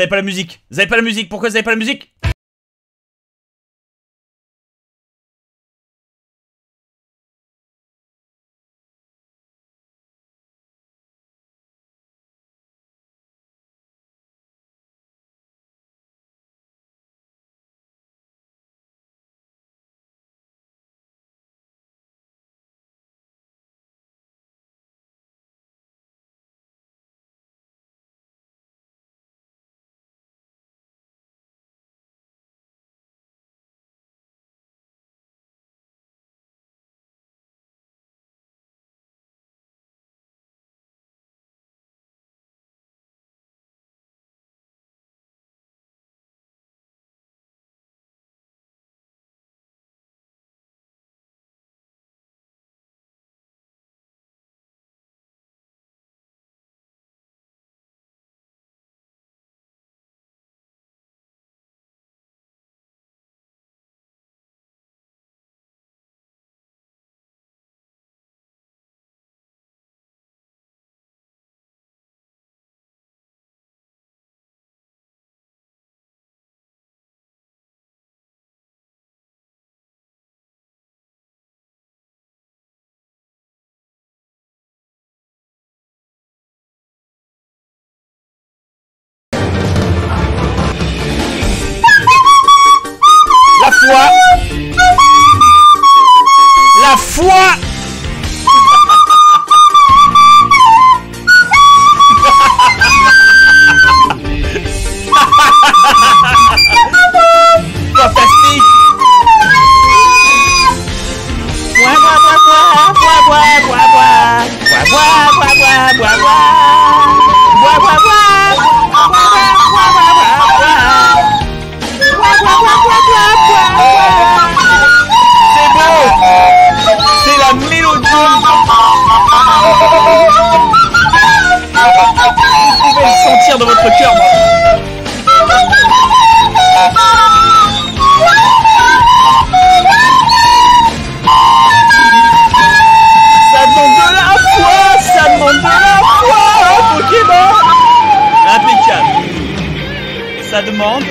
avez pas la musique. Vous avez pas la musique. Pourquoi vous avez pas la musique? La foi. Fantastique C'est beau C'est la mélodie Vous pouvez le sentir dans votre cœur Ça demande de la foi Ça demande de la foi Pokémon Impeccable Ça demande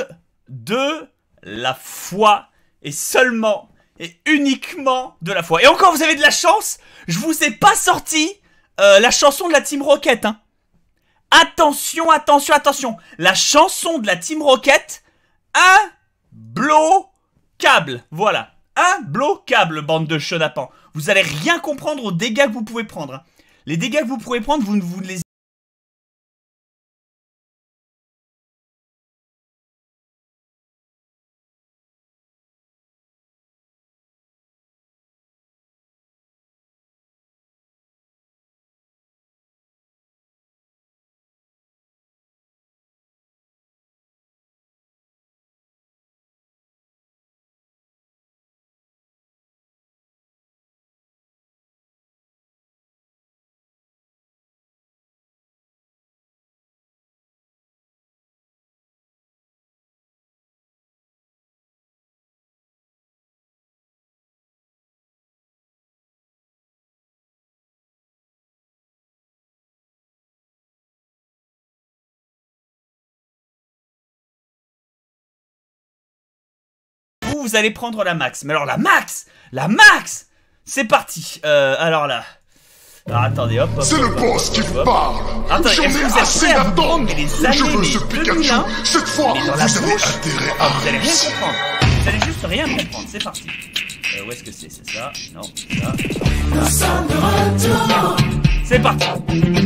de la foi et seulement et uniquement de la foi. Et encore, vous avez de la chance, je vous ai pas sorti euh, la chanson de la Team Rocket. Hein. Attention, attention, attention. La chanson de la Team Rocket, un câble. Voilà. Un câble, bande de chenapans. Vous allez rien comprendre aux dégâts que vous pouvez prendre. hein. Les dégâts que vous pouvez prendre, vous ne vous les vous, vous allez prendre la max. Mais alors la max La max C'est parti Euh, alors là... Alors attendez, hop, hop, C'est le boss hop, qui hop, hop. parle Attends, J'en ai vous assez vous d'attendre prendre mais les Je années, veux ce Pikachu 2001, Cette fois, vous avez bouche intérêt à vous allez rien comprendre. Vous allez juste rien comprendre, c'est parti. Euh, où est-ce que c'est? C'est ça? Non, ça. C'est parti.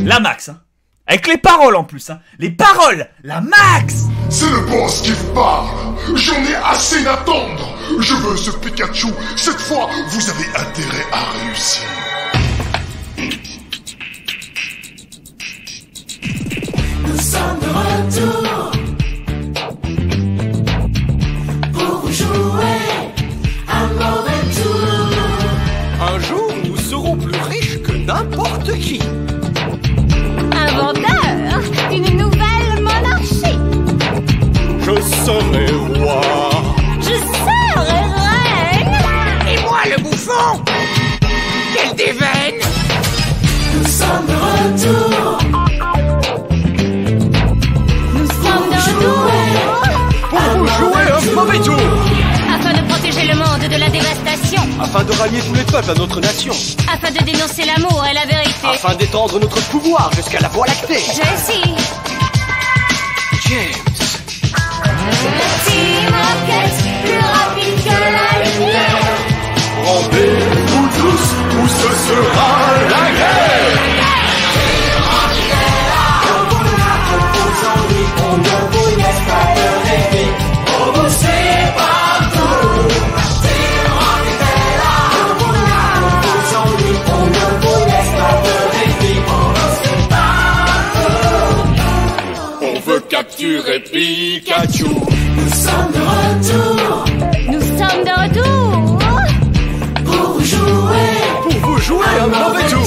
La max, hein. Avec les paroles en plus, hein. Les paroles La max C'est le boss qui parle J'en ai assez d'attendre Je veux ce Pikachu Cette fois, vous avez intérêt à réussir Nous sommes de retour pour vous jouer un mauvais tour. Un jour, nous serons plus riches que n'importe qui grandeur, une nouvelle monarchie. Je serai roi. Je serai reine. Et moi le bouffon Quelle déveine Nous sommes de retour. Nous sommes de retour. Pour vous jouer un mauvais tour. Afin de protéger le monde de la dévastation rallier tous les peuples à notre nation, Afin de dénoncer l'amour et la vérité. afin d'étendre notre pouvoir jusqu'à la Voie lactée. Jessie, James, Team Rocket, plus rapide que la lumière. Rendez-vous tous où ce sera la guerre capturer Pikachu Nous sommes de retour Nous sommes de retour. pour jouer pour vous jouer un mauvais tour.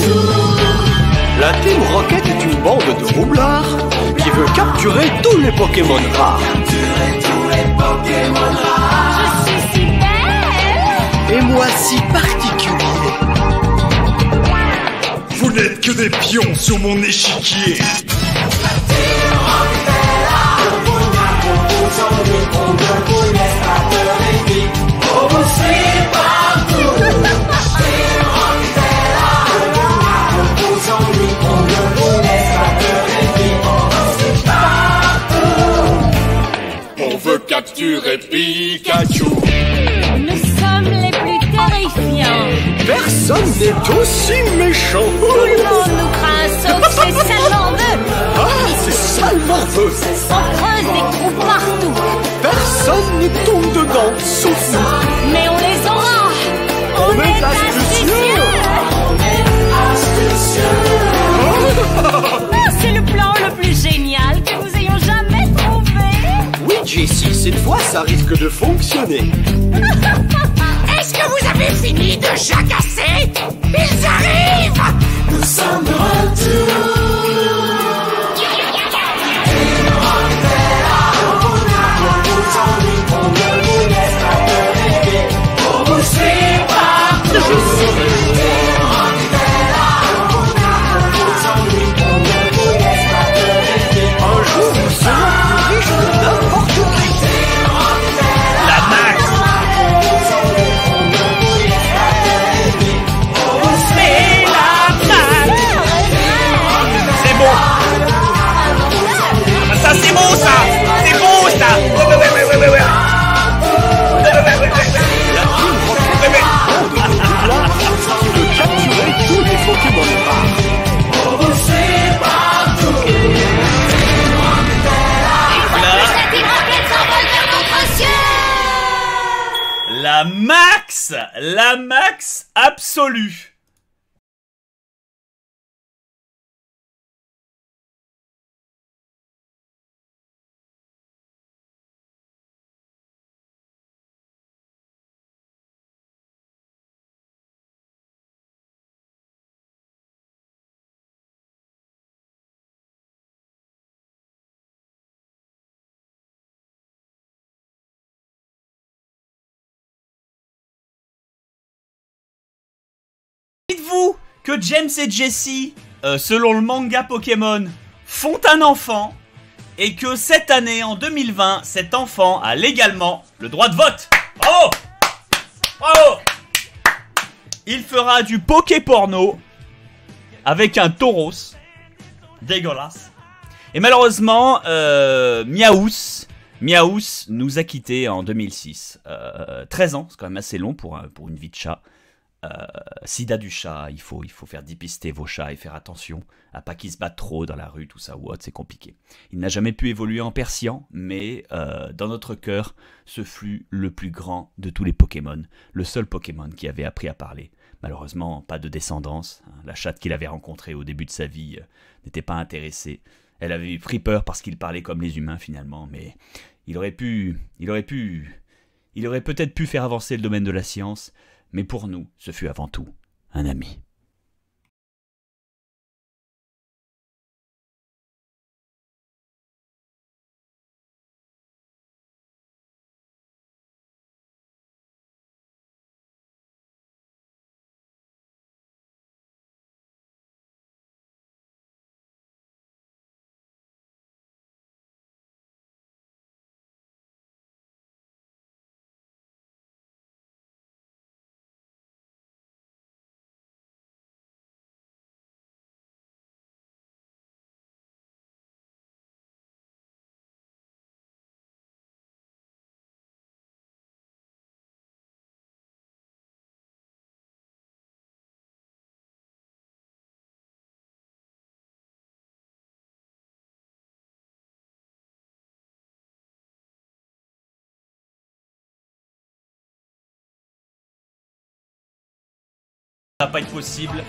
La Team Rocket est une bande de roublards qui veut capturer tous les Pokémon rares. Je suis si belle. Et moi si particulier. Vous n'êtes que des pions sur mon échiquier capturer Pikachu Nous sommes les plus terrifiants. Personne n'est aussi méchant. Tout le monde nous craint, sauf ces Ah, morveux. On creuse des trous partout. Personne ne tombe dedans, sauf nous. Mais on les aura. On, On est est astucieux. astucieux. Ah, C'est le plan le plus génial que nous ayons jamais trouvé. Oui, Jessie, cette fois, ça risque de fonctionner. Est-ce que vous avez fini de jacasser? Ils arrivent Nous sommes de retour absolue Dites-vous que James et Jessie, euh, selon le manga Pokémon, font un enfant et que cette année, en 2020, cet enfant a légalement le droit de vote? Bravo Bravo Il fera du poké porno avec un tauros dégueulasse. Et malheureusement, euh, Miaous, nous a quittés en 2006. Euh, 13 ans, c'est quand même assez long pour, pour une vie de chat. Euh, sida du chat, il faut, il faut faire dépister vos chats et faire attention à pas qu'ils se battent trop dans la rue, tout ça ou autre, c'est compliqué. Il n'a jamais pu évoluer en persian, mais euh, dans notre cœur, ce fut le plus grand de tous les Pokémon, le seul Pokémon qui avait appris à parler. Malheureusement, pas de descendance. hein. La chatte qu'il avait rencontrée au début de sa vie euh, n'était pas intéressée. Elle avait pris peur parce qu'il parlait comme les humains finalement, mais il aurait pu, il aurait pu, il aurait peut-être pu faire avancer le domaine de la science, mais pour nous, ce fut avant tout un ami. Pas être possible.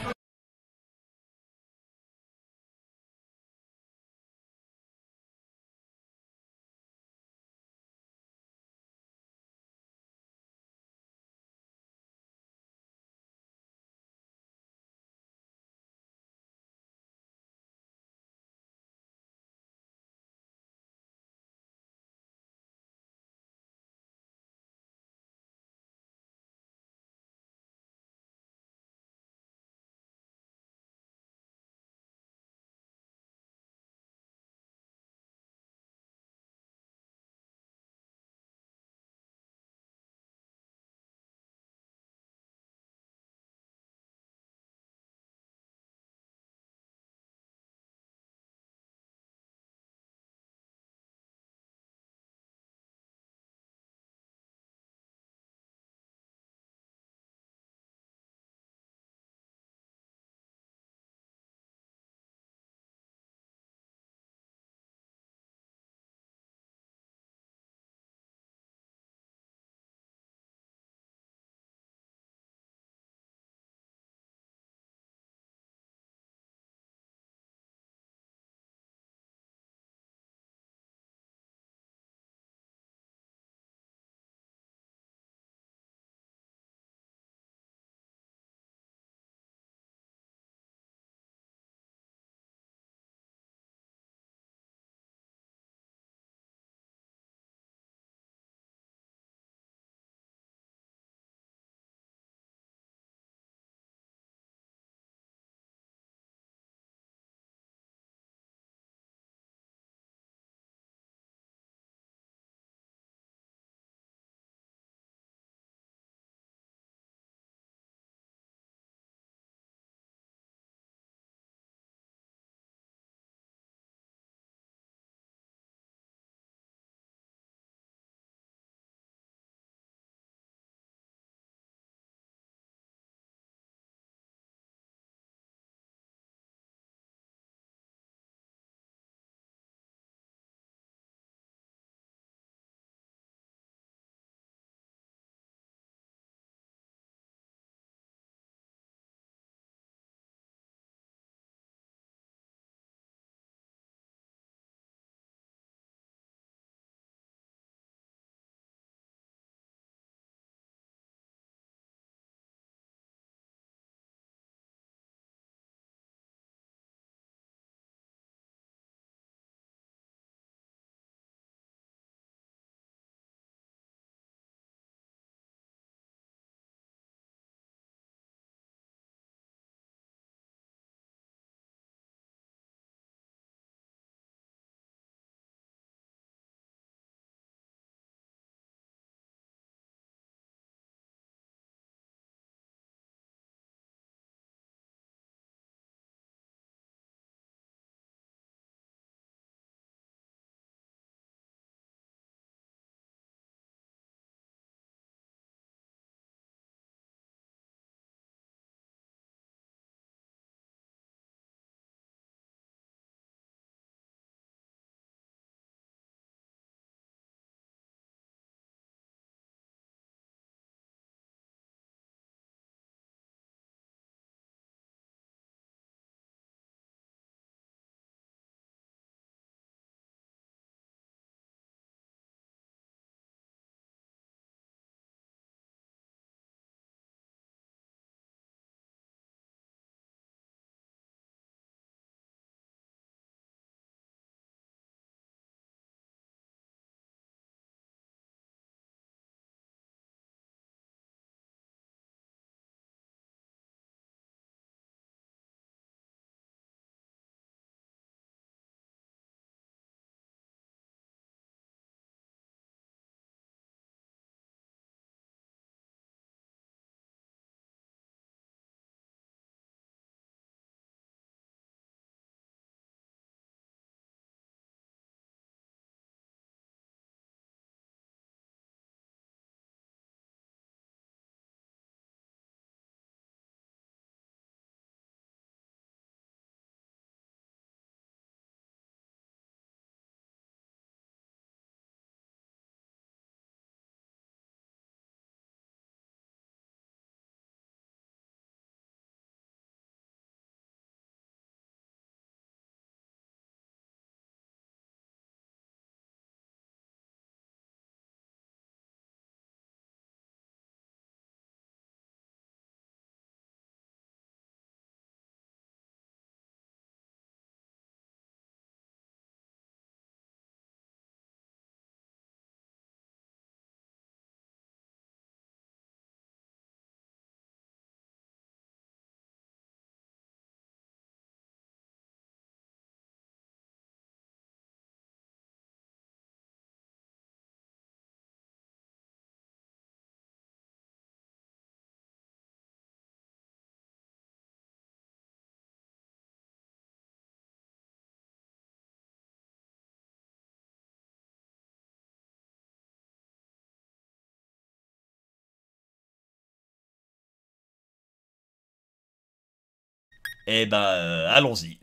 Eh ben, euh, allons-y.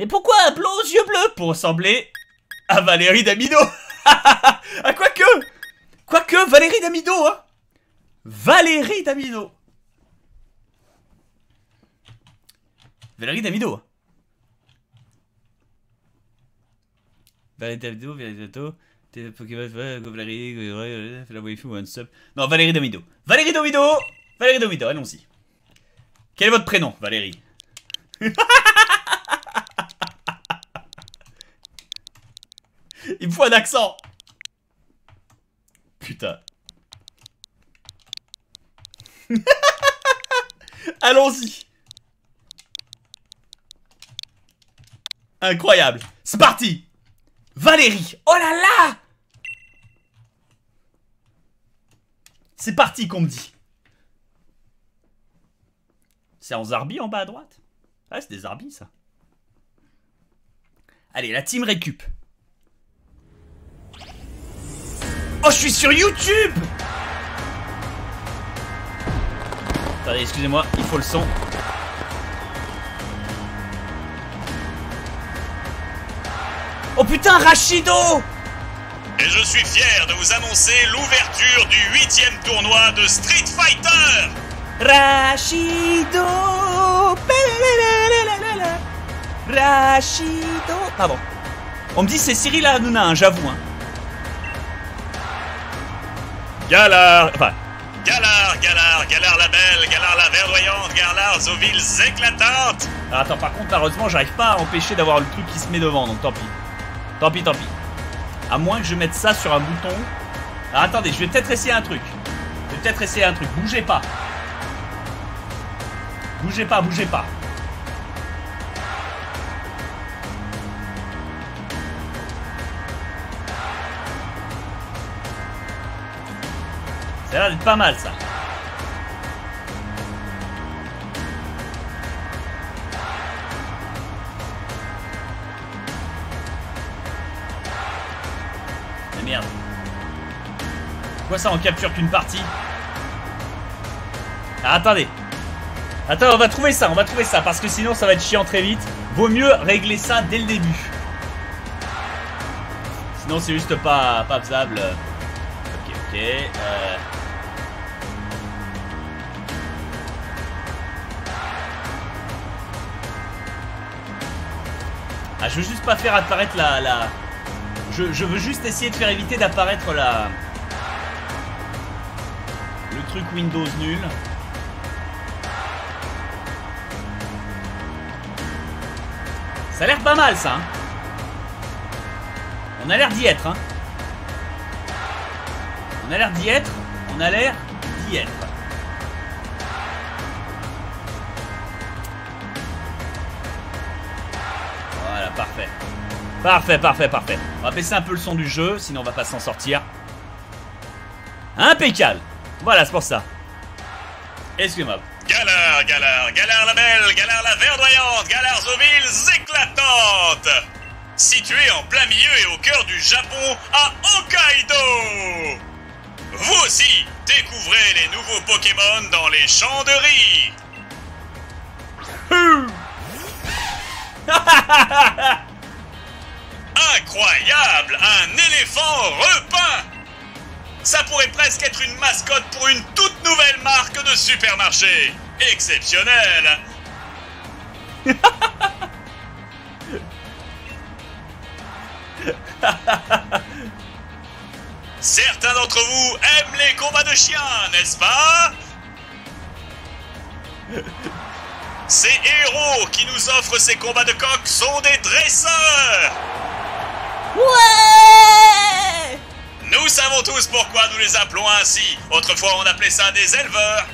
Mais pourquoi un blond aux yeux bleus Pour ressembler à Valérie Damido? Ah, quoique Quoique, Valérie Damido, hein Valérie Damido Valérie Damido. Valérie Damido, Valérie Damido. Valérie, la. Non, Valérie Damido. Valérie Damido Valérie Damido, allons-y. Quel est votre prénom, Valérie? Il me faut un accent. Putain. Allons-y. Incroyable. C'est parti. Valérie. Oh là là. C'est parti qu'on me dit. C'est en Zarbi en bas à droite? Ah c'est des Zarbi ça. Allez, la team récup. Oh, je suis sur YouTube Attendez, excusez-moi, il faut le son. Oh putain, Rachido Et je suis fier de vous annoncer l'ouverture du huitième tournoi de Street Fighter Rachido Rachido Pardon. On me dit c'est Cyril Hanouna, hein, j'avoue. Hein. Galar Enfin, Galar, Galar, Galar la belle, Galar la verdoyante, Galar aux villes éclatantes alors attends, par contre, malheureusement, j'arrive pas à empêcher d'avoir le truc qui se met devant, donc tant pis. Tant pis, tant pis. À moins que je mette ça sur un bouton. Alors attendez, je vais peut-être essayer un truc. Je vais peut-être essayer un truc. Bougez pas. Bougez pas, bougez pas. Ça a l'air d'être pas mal ça. Mais merde. Pourquoi ça on capture qu'une partie Ah, Attendez. Attends, on va trouver ça, on va trouver ça, parce que sinon ça va être chiant très vite. Vaut mieux régler ça dès le début. Sinon c'est juste pas, pas faisable. Ok, ok. Euh... Ah, je veux juste pas faire apparaître la... Je, veux juste essayer de faire éviter d'apparaître la... Le truc Windows nul. Ça a l'air pas mal ça. hein. On a l'air d'y être. Hein. On a l'air d'y être. On a l'air d'y être. Parfait, parfait, parfait. On va baisser un peu le son du jeu, sinon on va pas s'en sortir. Impeccable. Voilà, c'est pour ça. Excusez-moi. Galar, Galar, Galar la belle, Galar la verdoyante, Galar aux villes éclatantes Situé en plein milieu et au cœur du Japon, à Hokkaido Vous aussi, découvrez les nouveaux Pokémon dans les champs de riz Incroyable Un éléphant repeint. Ça pourrait presque être une mascotte pour une toute nouvelle marque de supermarché. Exceptionnel. Certains d'entre vous aiment les combats de chiens, n'est-ce pas? Ces héros qui nous offrent ces combats de coq sont des dresseurs Ouais Nous savons tous pourquoi nous les appelons ainsi. Autrefois, on appelait ça des éleveurs.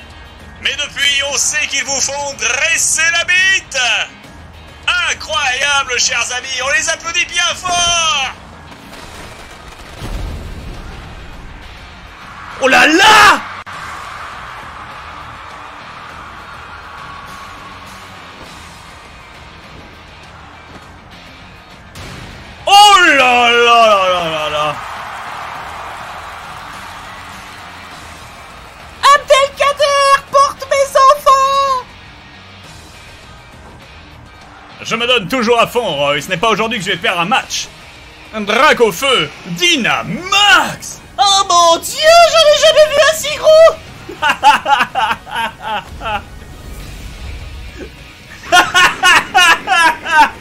Mais depuis, on sait qu'ils vous font dresser la bite Incroyable, chers amis, on les applaudit bien fort Oh là là là là là là là là. Abdelkader porte mes enfants. Je me donne toujours à fond, Roy. Ce n'est pas aujourd'hui que je vais perdre un match. Un drac au feu, Dynamax. Oh mon dieu, j'en ai jamais vu un si gros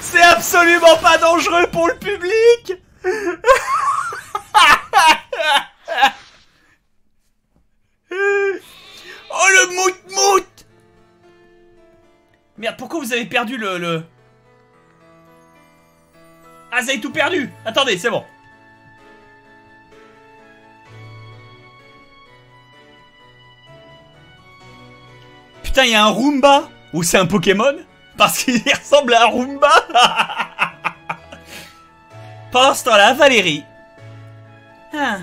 C'est absolument pas dangereux pour le public. Oh le mout-mout. Merde, pourquoi vous avez perdu le... le... Ah, vous avez tout perdu. Attendez, c'est bon. Putain, il y a un Roomba Ou c'est un Pokémon? Parce qu'il ressemble à un Roomba Pendant ce temps-là, Valérie... Ah.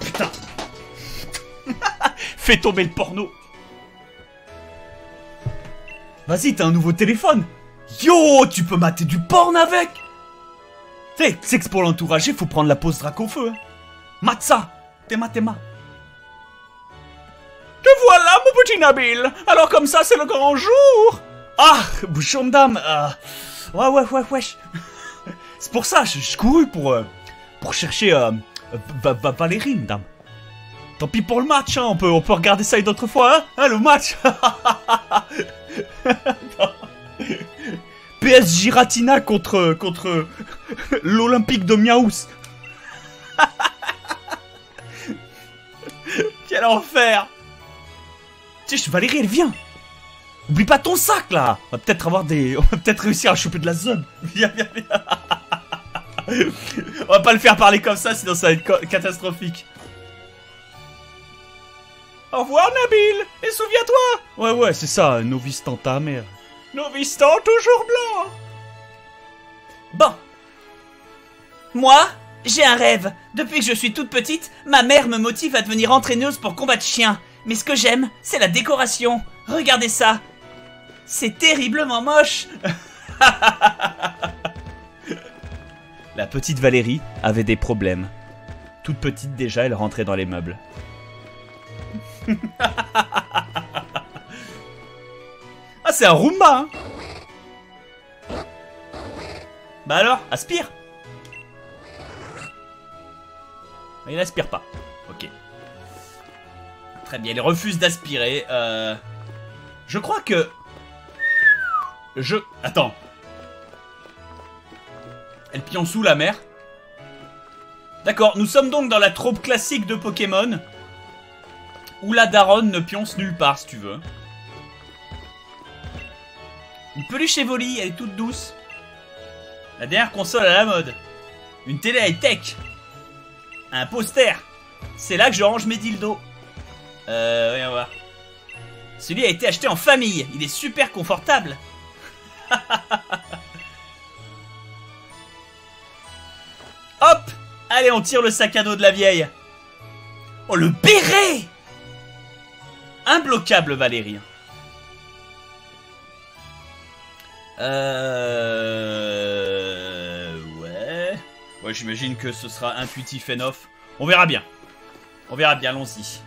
Putain Fais tomber le porno Vas-y, t'as un nouveau téléphone Yo, tu peux mater du porn avec Tu sais, c'est que pour l'entourager, faut prendre la pause drac au feu. Hein. Mate ça Téma, téma. Te Alors comme ça, c'est le grand jour Ah, bouchon de dame ah. Ouais, ouais, ouais, wesh C'est pour ça, je, je courus pour, euh, pour chercher euh, Va- Va- Valérie, madame. Tant pis pour le match, hein, on, peut, on peut regarder ça une autre fois, hein, Hein, le match PS Giratina contre, contre l'Olympique de Miaous. Quel enfer Tiens, Valérie, elle vient Oublie pas ton sac, là On va peut-être avoir des... On va peut-être réussir à choper de la zone. Viens, viens, viens On va pas le faire parler comme ça, sinon ça va être catastrophique. Au revoir, Nabil Et souviens-toi Ouais, ouais, c'est ça, novice dans ta mère. Novice temps toujours blanc Bon. Moi, j'ai un rêve. Depuis que je suis toute petite, ma mère me motive à devenir entraîneuse pour combattre chiens. Mais ce que j'aime, c'est la décoration. Regardez ça. C'est terriblement moche. La petite Valérie avait des problèmes. Toute petite déjà, elle rentrait dans les meubles. ah, c'est un Roomba, hein Bah alors, aspire Il n'aspire pas. Très bien, il refuse d'aspirer. Euh... Je crois que... Je... Attends. Elle pionce où la mère D'accord, nous sommes donc dans la troupe classique de Pokémon. Où la daronne ne pionce nulle part, si tu veux. Une peluche Evoli, elle est toute douce. La dernière console à la mode. Une télé high-tech. Un poster. C'est là que je range mes dildos. Euh, voyons voir. Celui a été acheté en famille. Il est super confortable. Hop Allez, on tire le sac à dos de la vieille. Oh, le béret Imbloquable, Valérien. Euh... Ouais... Ouais, j'imagine que ce sera intuitif enough. On verra bien. On verra bien, allons-y.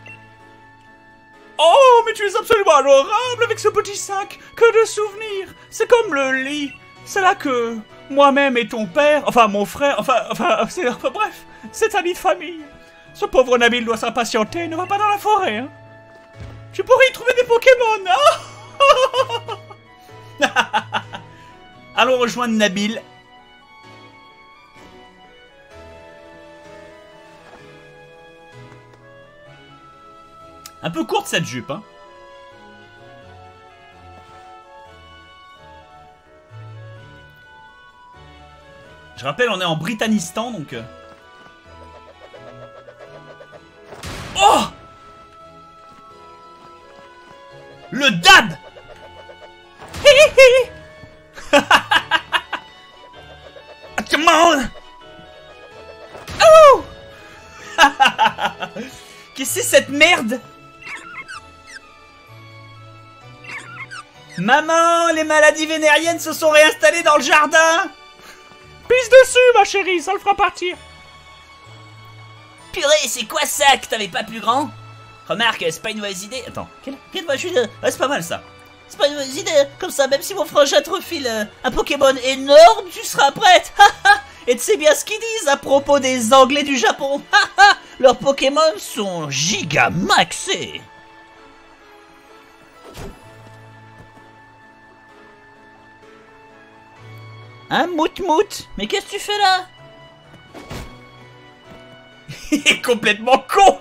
Oh, mais tu es absolument adorable avec ce petit sac. Que de souvenirs. C'est comme le lit. C'est là que moi-même et ton père, enfin mon frère, enfin, enfin, c'est, enfin, bref, c'est de famille. Ce pauvre Nabil doit s'impatienter, ne va pas dans la forêt. Hein. Tu pourrais y trouver des Pokémon. hein. Allons rejoindre Nabil. Un peu courte cette jupe, hein. Je rappelle, on est en Britannistan, donc... euh. Oh Le dab. Come on Oh Qu'est-ce que c'est cette merde? Maman, les maladies vénériennes se sont réinstallées dans le jardin Pisse dessus, ma chérie, ça le fera partir. Purée, c'est quoi ça que t'avais pas plus grand? Remarque, c'est pas une mauvaise idée. Attends, quelle, quelle voiture Ouais, c'est pas mal ça. C'est pas une mauvaise idée. Comme ça, même si mon frangin te refile euh, un Pokémon énorme, tu seras prête. Et tu sais bien ce qu'ils disent à propos des Anglais du Japon. Leurs Pokémon sont giga maxés. Hein, mout mout? Mais qu'est-ce que tu fais là? Il est complètement con.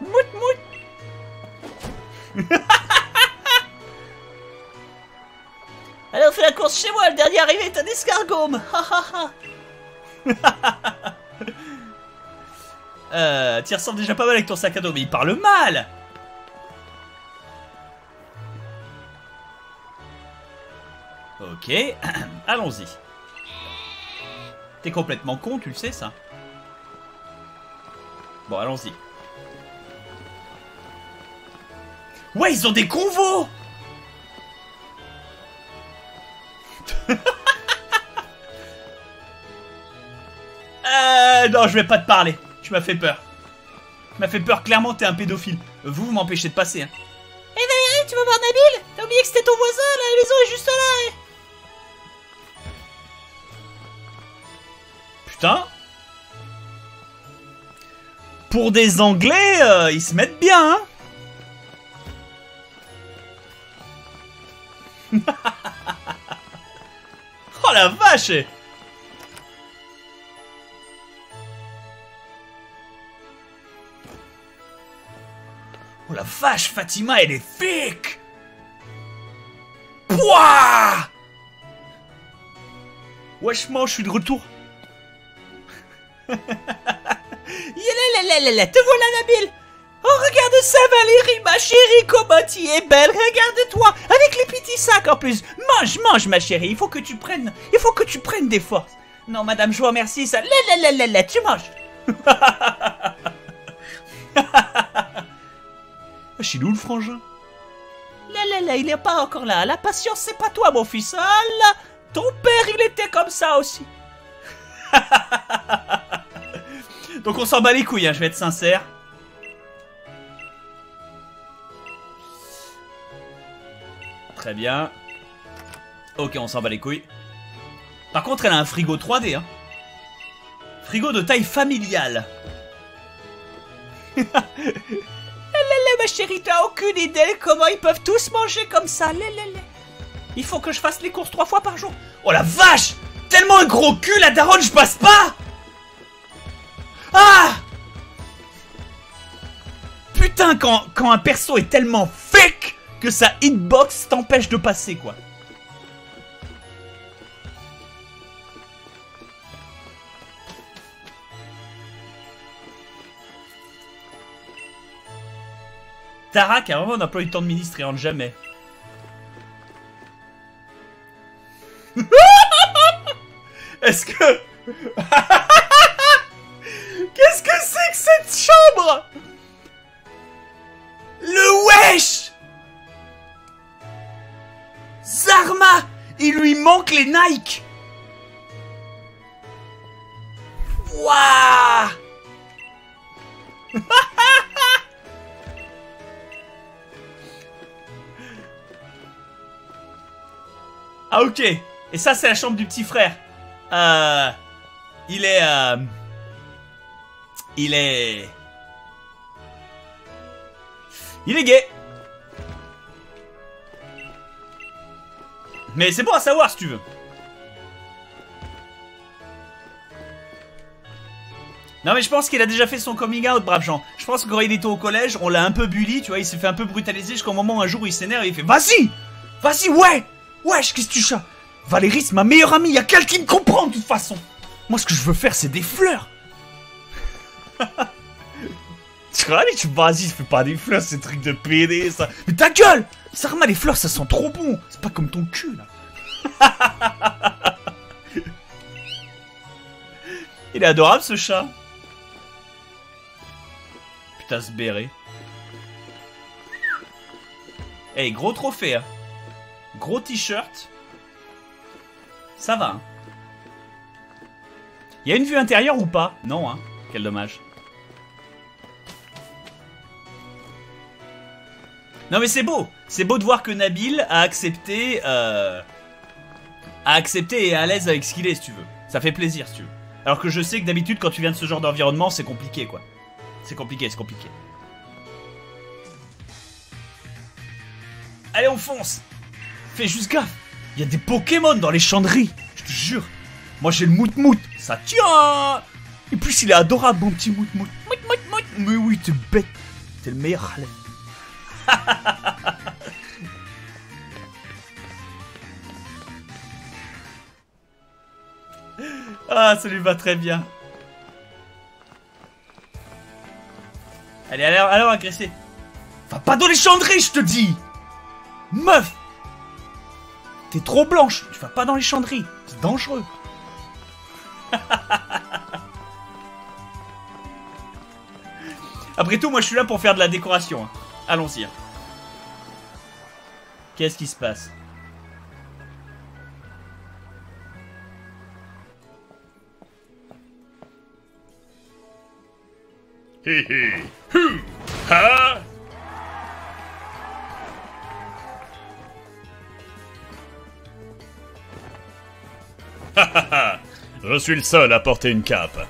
Mout mout. Allez, on fait la course chez moi, le dernier arrivé est un escargot Ha ha ha Euh, tu ressembles déjà pas mal avec ton sac à dos, mais il parle mal Ok, allons-y. T'es complètement con, tu le sais ça Bon, allons-y. Ouais, ils ont des convos Euh, non, je vais pas te parler. Tu m'as fait peur. Tu m'as fait peur, clairement, t'es un pédophile. Vous, vous m'empêchez de passer. Hein. Eh Valérie, tu vas voir Nabil T'as oublié que c'était ton voisin, la maison est juste là eh. Putain. Pour des Anglais, euh, ils se mettent bien, hein Oh la vache Oh la vache, Fatima, elle est thick Pouah Wesh, je suis de retour. Yalalalala, te voilà Nabil Oh regarde ça Valérie, ma chérie, comment tu es belle, regarde-toi, avec les petits sacs en plus. Mange, mange ma chérie, il faut que tu prennes, il faut que tu prennes des forces. Non madame, je vous remercie, ça, la tu manges. Ah, chez nous le frangin? Là, là, là, il est pas encore là. La patience, c'est pas toi, mon fils. Ah là, ton père, il était comme ça aussi. Donc on s'en bat les couilles, hein, je vais être sincère. Très bien. Ok, on s'en bat les couilles. Par contre, elle a un frigo 3D. Hein. Frigo de taille familiale. ma chérie, t'as aucune idée comment ils peuvent tous manger comme ça. Il faut que je fasse les courses trois fois par jour. Oh la vache Tellement un gros cul, la daronne, je passe pas Ah Putain, quand, quand un perso est tellement fake que sa hitbox t'empêche de passer, quoi. Tarak a vraiment un emploi du temps de ministre et rentre jamais. Est-ce que... Qu'est-ce que c'est que cette chambre? Le wesh! Zarma Il lui manque les Nike. Waouh Ah ok. Et ça c'est la chambre du petit frère. Euh... Il est... Euh... Il est... Il est gay. Mais c'est bon à savoir si tu veux. Non mais je pense qu'il a déjà fait son coming out, brave Jean. Je pense que quand il était au collège, on l'a un peu bully, tu vois, il s'est fait un peu brutaliser jusqu'au moment où un jour il s'énerve et il fait Vas-y Vas-y, ouais Wesh, qu'est-ce que tu chats? Valérie, c'est ma meilleure amie, y'a quelqu'un qui me comprend de toute façon. Moi, ce que je veux faire, c'est des fleurs. Tu vois, tu vas-y, fais pas des fleurs, c'est truc de PD, ça. Mais ta gueule! Sarma, les fleurs, ça sent trop bon. C'est pas comme ton cul, là. Il est adorable, ce chat. Putain, ce béret. Eh, gros trophée, hein Gros t-shirt. Ça va. Il hein. y a une vue intérieure ou pas? Non, hein. Quel dommage. Non mais c'est beau C'est beau de voir que Nabil a accepté... Euh, a accepté et est à l'aise avec ce qu'il est, si tu veux. Ça fait plaisir, si tu veux. Alors que je sais que d'habitude, quand tu viens de ce genre d'environnement, c'est compliqué, quoi. C'est compliqué, c'est compliqué. Allez, on fonce Fais juste gaffe Il y a des Pokémon dans les chanderies Je te jure. Moi, j'ai le mout-mout. Ça tient. Et plus, il est adorable, mon petit mout-mout. Mout-mout-mout Mais oui, t'es bête. T'es le meilleur ah, ça lui va très bien. Allez, alors, alors, agressez. Va pas dans les chandries, je te dis. Meuf T'es trop blanche, tu vas pas dans les chandries. C'est dangereux. Après tout, moi je suis là pour faire de la décoration. hein. Allons-y. hein. Qu'est-ce qui se passe? Hé hé. Hum. Ha. Je suis le seul à porter une cape.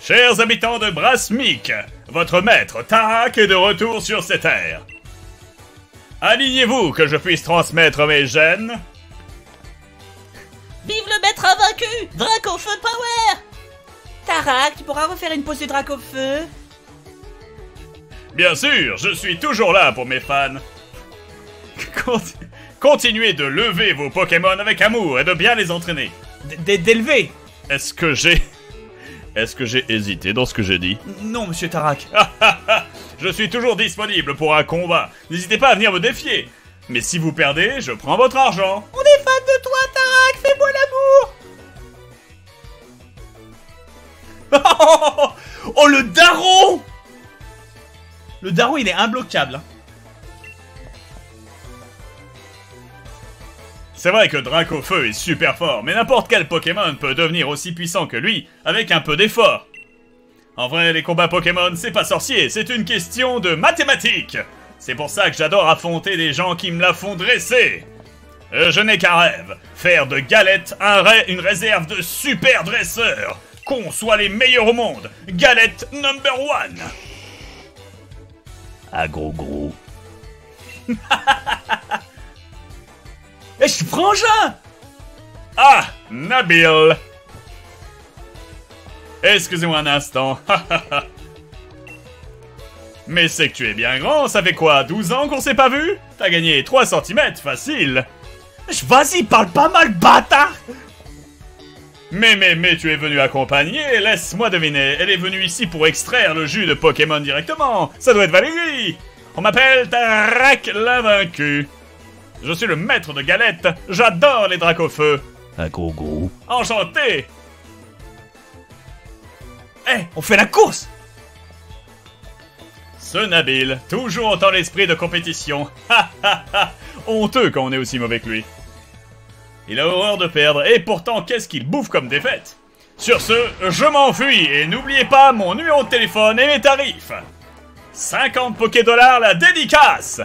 Chers habitants de Brasmic, votre maître Tarak est de retour sur cette terre. Alignez-vous que je puisse transmettre mes gènes. Vive le maître invaincu Draco Feu Power Tarak, tu pourras refaire une pose de Draco Feu? Bien sûr, je suis toujours là pour mes fans. Conti- Continuez de lever vos Pokémon avec amour et de bien les entraîner. D'élever Est-ce que j'ai... Est-ce que j'ai hésité dans ce que j'ai dit? Non, monsieur Tarak. Je suis toujours disponible pour un combat. N'hésitez pas à venir me défier. Mais si vous perdez, je prends votre argent. On est fan de toi, Tarak Fais-moi l'amour oh, le daron Le daron, il est imbloquable. C'est vrai que Dracofeu est super fort, mais n'importe quel Pokémon peut devenir aussi puissant que lui avec un peu d'effort. En vrai, les combats Pokémon, c'est pas sorcier, c'est une question de mathématiques. C'est pour ça que j'adore affronter des gens qui me la font dresser. Euh, je n'ai qu'un rêve, faire de Galette un ré- une réserve de super dresseurs. Qu'on soit les meilleurs au monde. Galette number one. Ah, gros gros. Eh, je suis frangin. Ah, Nabil. Excusez-moi un instant. Mais c'est que tu es bien grand, ça fait quoi 12 ans qu'on s'est pas vu? T'as gagné 3 cm, facile. Vas-y, parle pas mal, bâtard. Mais mais mais tu es venu accompagner, laisse-moi deviner, elle est venue ici pour extraire le jus de Pokémon directement. Ça doit être Valérie On m'appelle Tarak l'invaincu Je suis le maître de Galette, j'adore les Dracofeu Ah, gros gros. Enchanté. Eh, on fait la course. Ce Nabil, toujours dans l'esprit de compétition. Ha ha ha. Honteux quand on est aussi mauvais que lui. Il a horreur de perdre, et pourtant qu'est-ce qu'il bouffe comme défaite Sur ce, je m'enfuis, et n'oubliez pas mon numéro de téléphone et mes tarifs. 50 Poké dollars la dédicace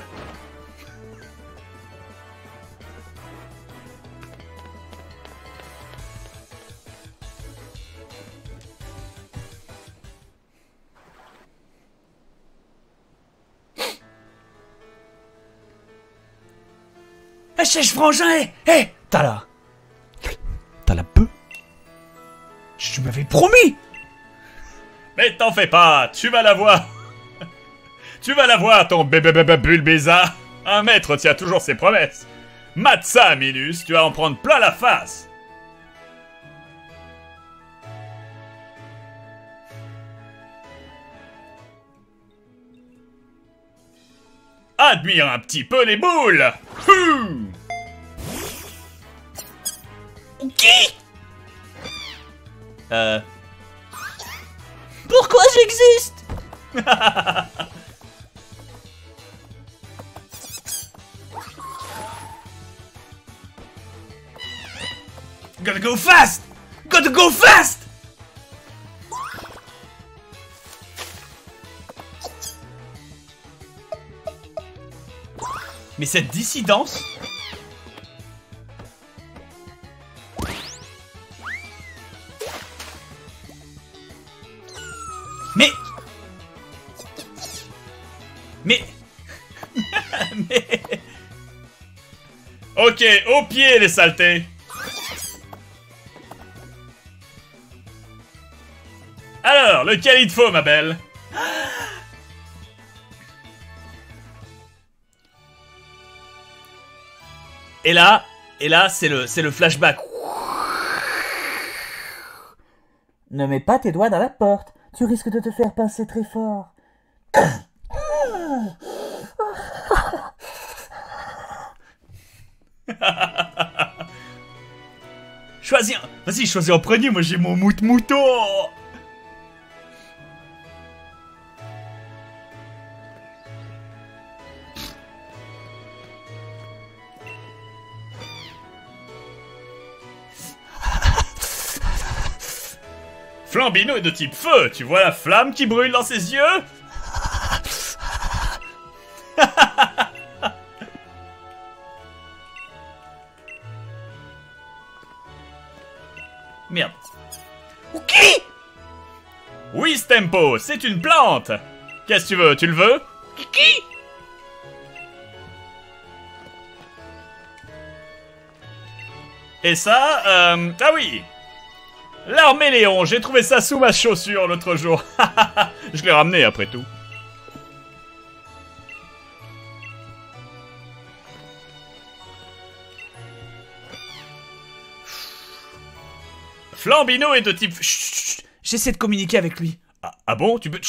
Frangin, T'as la... T'as la peu Tu m'avais promis. Mais t'en fais pas, tu vas la voir. Tu vas la voir, ton bébé Bulbeza Un maître tient toujours ses promesses. Mate ça, Minus, tu vas en prendre plein la face Admire un petit peu les boules. Houh Qui Euh... Pourquoi j'existe Gotta go fast. Gotta go fast Mais cette dissidence. Mais. Mais. Mais. Ok, au pied les saletés. Alors, te faut, ma belle Et là, et là, c'est le, c'est le flashback. Ne mets pas tes doigts dans la porte. Tu risques de te faire pincer très fort. Choisis un... Vas-y, choisis en premier, moi j'ai mon mout mouton Flambino est de type feu, tu vois la flamme qui brûle dans ses yeux? Merde. Oui, Stempo, c'est une plante. Qu'est-ce que tu veux, tu le veux? Qui? Et ça, euh... Ah oui L'arméléon, j'ai trouvé ça sous ma chaussure l'autre jour. Je l'ai ramené après tout. Flambino est de type... J'essaie de communiquer avec lui. Ah, ah bon? Tu peux...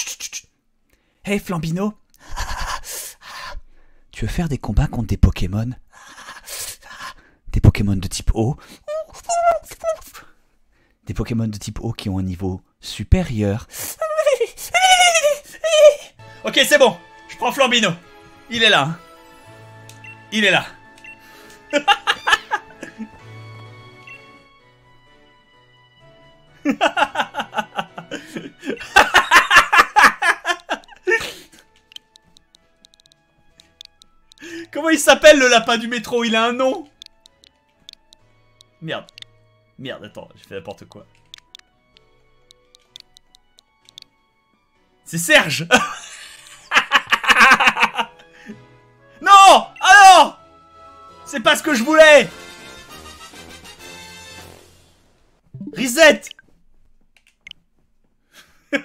Hey Flambino. Tu veux faire des combats contre des Pokémon? Des Pokémon de type eau Des Pokémon de type eau qui ont un niveau supérieur. Ok, c'est bon. Je prends Flambino. Il est là. hein. Il est là. Comment il s'appelle le lapin du métro? Il a un nom? Merde. Merde, attends, j'ai fait n'importe quoi. C'est Serge Non Ah non C'est pas ce que je voulais Reset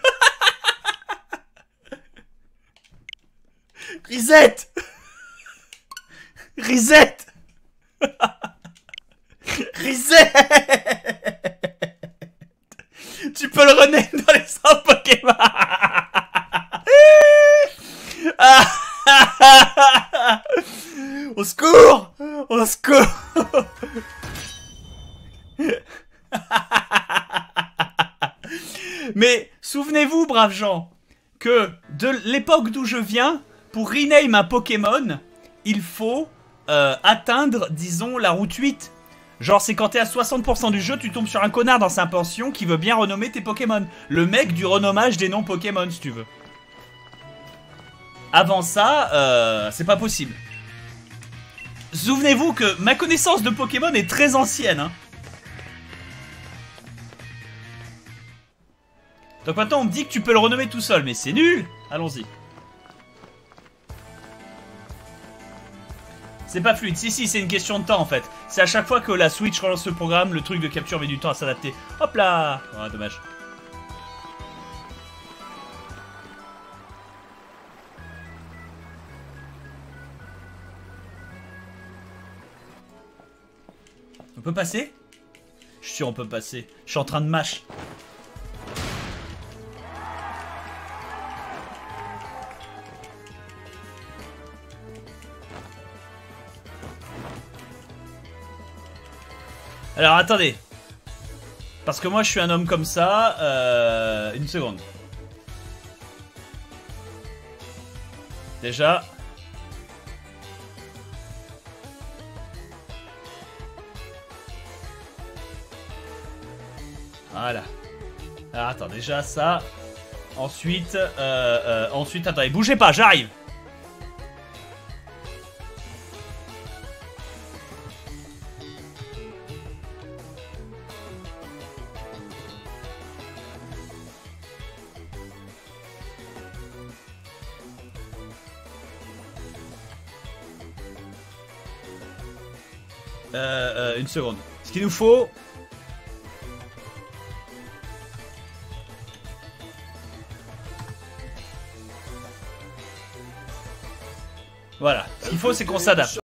Reset Reset Tu peux le renaître dans les 100 Pokémon. Au secours. Au secours. Mais souvenez-vous, braves gens, que de l'époque d'où je viens, pour rename un Pokémon, il faut euh, atteindre, disons, la route 8. Genre, c'est quand t'es à 60% du jeu, tu tombes sur un connard dans sa pension qui veut bien renommer tes Pokémon. Le mec du renommage des noms Pokémon, si tu veux. Avant ça, euh, c'est pas possible. Souvenez-vous que ma connaissance de Pokémon est très ancienne. Hein. Donc maintenant on me dit que tu peux le renommer tout seul, mais c'est nul Allons-y. C'est pas fluide, si si c'est une question de temps en fait. C'est à chaque fois que la Switch relance le programme, le truc de capture met du temps à s'adapter. Hop là Ah dommage. On peut passer? Je suis sûr on peut passer. Je suis en train de mâche. Alors attendez. Parce que moi je suis un homme comme ça. Euh, une seconde. Déjà. Voilà. Alors attends, déjà ça. Ensuite, euh, euh, ensuite, attendez, bougez pas, j'arrive. Ce qu'il nous faut... Voilà. Ce qu'il faut, c'est qu'on s'adapte.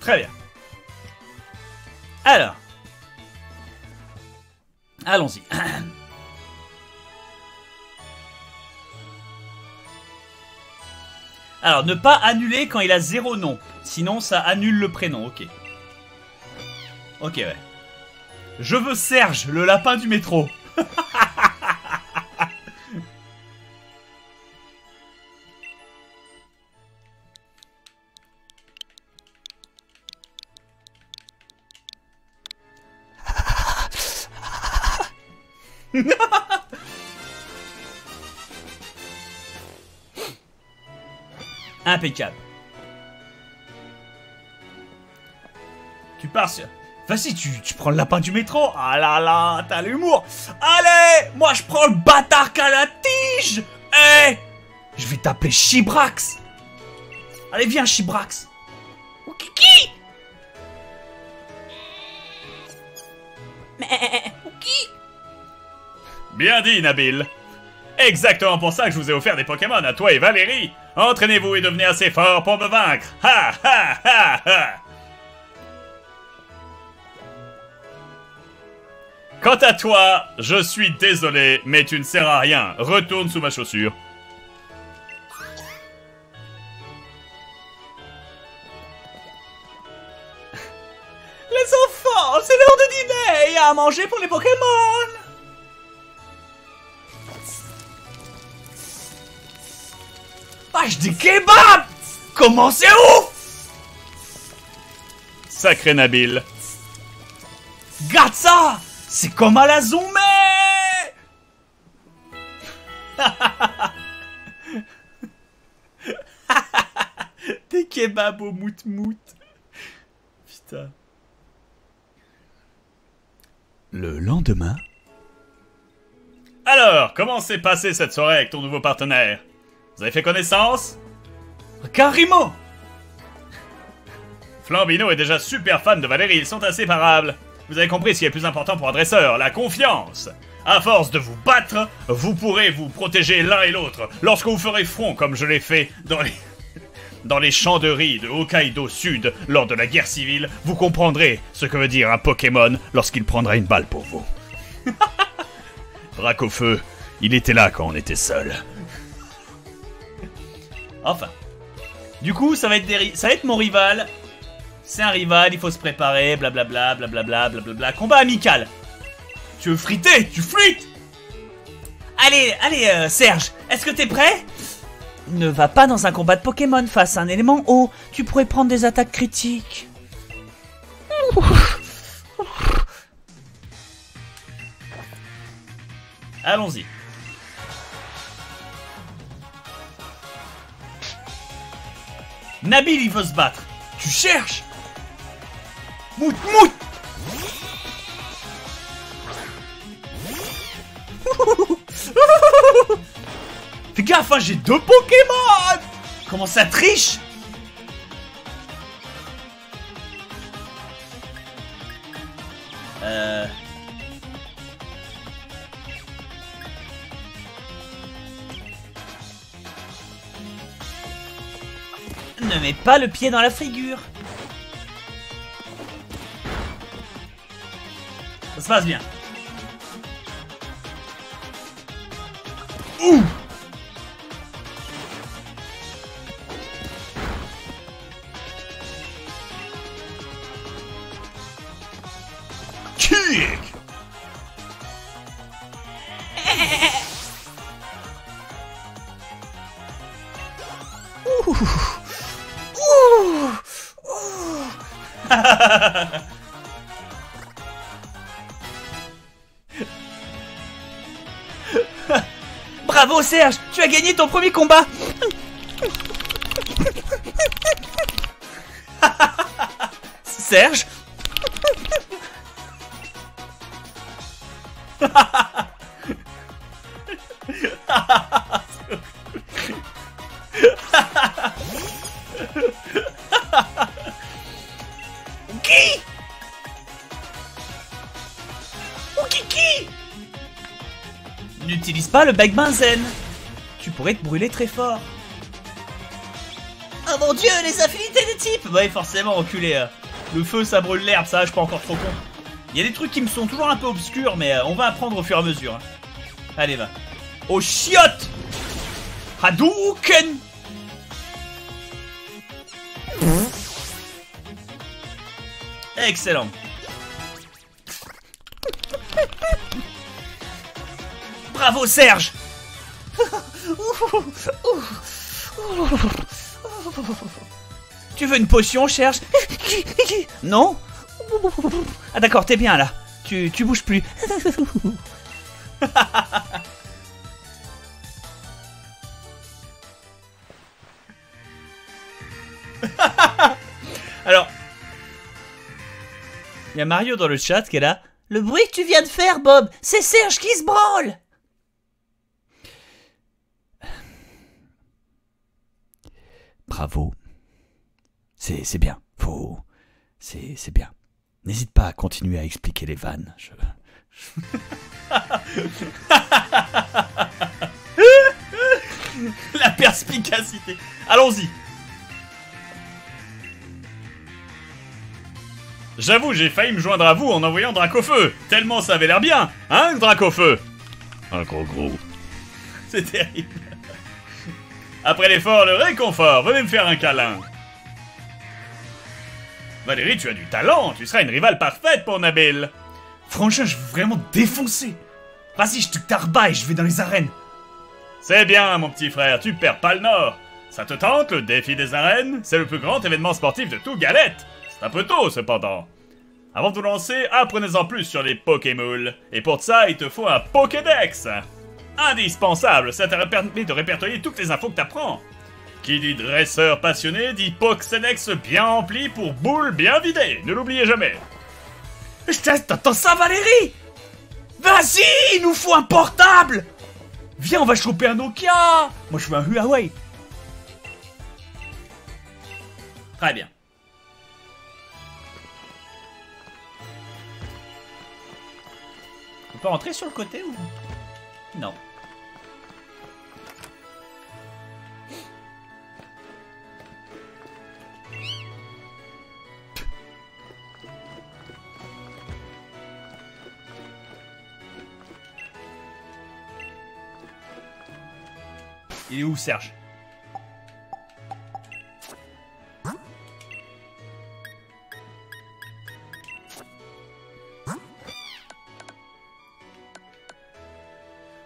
Très bien. Alors. Allons-y. Alors, ne pas annuler quand il a zéro nom. Sinon, ça annule le prénom. Ok. Ok, ouais. Je veux Serge, le lapin du métro. Impeccable. Tu pars sur... Vas-y, tu, tu prends le lapin du métro. Ah là là, t'as l'humour. Allez, moi je prends le bâtard qu'à la tige. Eh, je vais t'appeler Chibrax. Allez, viens, Chibrax. Ou Kiki. Mais, ou qui? Bien dit, Nabil. Exactement pour ça que je vous ai offert des Pokémon à toi et Valérie. Entraînez-vous et devenez assez fort pour me vaincre. Ha ha ha ha. Quant à toi, je suis désolé, mais tu ne sers à rien. Retourne sous ma chaussure. Les enfants, c'est l'heure de dîner et à manger pour les Pokémon. Ah, je dis kebab Comment c'est ouf Sacré Nabil. Regarde ça C'est comme à la zoomée Des kebabs au mout-mout. Putain. Le lendemain... Alors, comment s'est passée cette soirée avec ton nouveau partenaire? Vous avez fait connaissance? Carimo Flambino est déjà super fan de Valérie, ils sont inséparables. Vous avez compris ce qui est plus important pour un dresseur, la confiance. À force de vous battre, vous pourrez vous protéger l'un et l'autre lorsque vous ferez front comme je l'ai fait dans les... dans les champs de riz de Hokkaido Sud lors de la guerre civile, vous comprendrez ce que veut dire un Pokémon lorsqu'il prendra une balle pour vous. Dracofeu, il était là quand on était seul. Enfin. Du coup, ça va être, des ri- ça va être mon rival. C'est un rival, il faut se préparer, blablabla, blablabla, blablabla. Combat amical. Tu veux friter? Tu frites Allez, allez, euh, Serge, est-ce que t'es prêt? Ne va pas dans un combat de Pokémon face à un élément haut. Tu pourrais prendre des attaques critiques. Allons-y. Nabil, il veut se battre. Tu cherches. Mout, mout. Fais gaffe, hein, j'ai deux Pokémon. Comment ça triche? Euh... Ne mets pas le pied dans la figure. Ça se passe bien. Ouh Kick Bravo Serge, tu as gagné ton premier combat. Serge pas le bec benzen. Tu pourrais te brûler très fort. Oh mon dieu, les affinités des types Bah oui, forcément, enculé. euh. Le feu, ça brûle l'herbe, ça, je suis pas encore trop con. Il y a des trucs qui me sont toujours un peu obscurs, mais euh, on va apprendre au fur et à mesure. hein. Allez, va. Au chiotte Hadouken Excellent. Bravo Serge Tu veux une potion, Serge? Non? Ah d'accord, t'es bien là. Tu, tu bouges plus. Alors, il y a Mario dans le chat qui est là. Le bruit que tu viens de faire, Bob, c'est Serge qui se branle. Bravo. C'est c'est bien. Faut. C'est c'est bien. N'hésite pas à continuer à expliquer les vannes. Je... La perspicacité. Allons-y. J'avoue, j'ai failli me joindre à vous en envoyant Dracofeu, tellement ça avait l'air bien, hein, Dracofeu? Un gros gros. C'est terrible. Après l'effort, le réconfort, venez me faire un câlin. Valérie, tu as du talent, tu seras une rivale parfaite pour Nabil. Franchement, je veux vraiment défoncer. Vas-y, je te tarbaille, je vais dans les arènes. C'est bien, mon petit frère, tu perds pas le nord. Ça te tente, le défi des arènes? C'est le plus grand événement sportif de tout Galette. C'est un peu tôt, cependant. Avant de lancer, apprenez-en plus sur les Pokémon. Et pour ça, il te faut un Pokédex. Indispensable, ça te permet de répertorier toutes les infos que t'apprends. Qui dit dresseur passionné dit Pokédex bien rempli pour boule bien vidée. Ne l'oubliez jamais. T'entends ça, Valérie? Vas-y, il nous faut un portable Viens, on va choper un Nokia Moi, je veux un Huawei. Très bien. On peut rentrer sur le côté ou... Non. Il est où Serge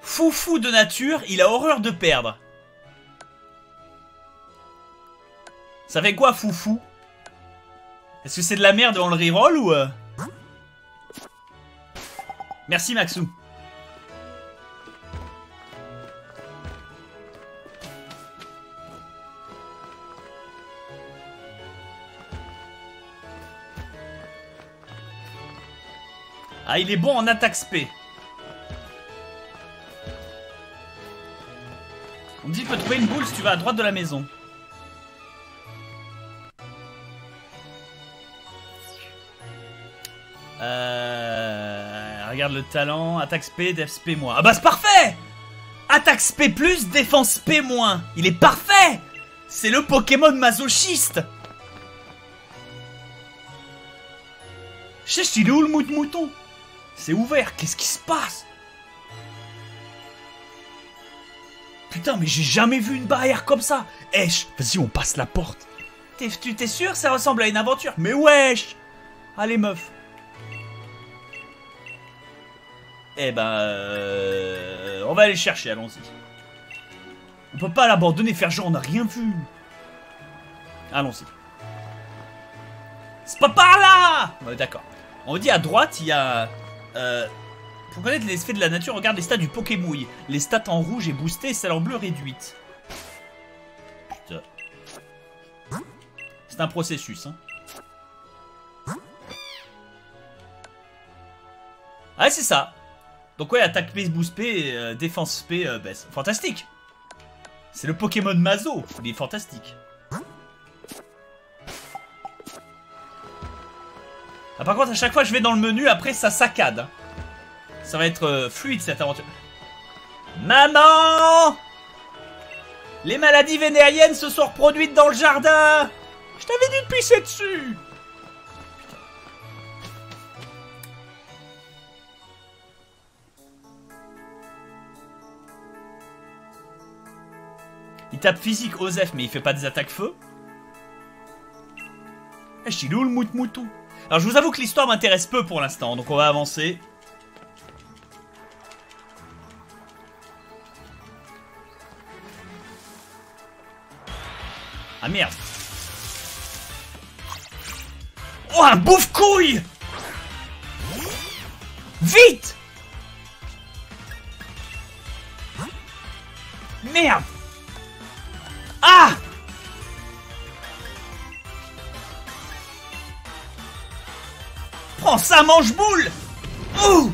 Foufou de nature, il a horreur de perdre. Ça fait quoi foufou? Est-ce que c'est de la merde dans le reroll ou... euh? Merci Maxou. Ah, il est bon en attaque spé. On dit qu'il peut trouver une boule si tu vas à droite de la maison. Euh, regarde le talent, attaque spé, def spé moins. Ah bah c'est parfait Attaque spé plus, défense spé moins. Il est parfait C'est le Pokémon masochiste Chut, il est où le mout mouton C'est ouvert, qu'est-ce qui se passe? Putain, mais j'ai jamais vu une barrière comme ça Esh, vas-y, on passe la porte. T'es, sûr ça ressemble à une aventure? Mais wesh Allez, meuf. Eh ben... euh, on va aller chercher, allons-y. On peut pas l'abandonner, faire genre on a rien vu. Allons-y. C'est pas par là Ouais, D'accord. On dit à droite, il y a... euh, pour connaître les effets de la nature, regarde les stats du Pokémon. Les stats en rouge est boosté, celles en bleu réduite. Putain. C'est un processus, hein. Ah, c'est ça. Donc ouais, attaque P, boost P, euh, défense P, euh, baisse. Fantastique. C'est le Pokémon Mazo. Il est fantastique. Ah, par contre, à chaque fois je vais dans le menu, après, ça saccade. Ça va être euh, fluide, cette aventure. Maman Les maladies vénériennes se sont reproduites dans le jardin Je t'avais dit de pisser dessus Il tape physique Osef, mais il fait pas des attaques feu. Eh, suis où le mout Alors je vous avoue que l'histoire m'intéresse peu pour l'instant, donc on va avancer. Ah merde. Oh un bouffe-couille Vite! Merde! Ah Prends ça, mange-boule. Ouh.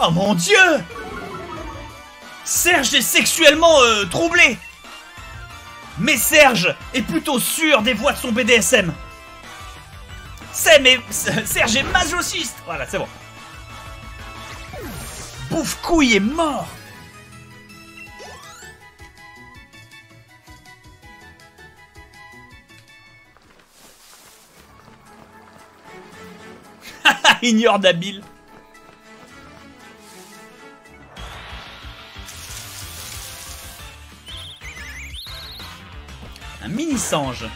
Oh mon dieu. Serge est sexuellement euh, troublé. Mais Serge est plutôt sûr des voix de son BDSM C'est mais Serge est masochiste. Voilà, c'est bon. Bouffe-couille est mort Ignore d'habile. Un mini singe.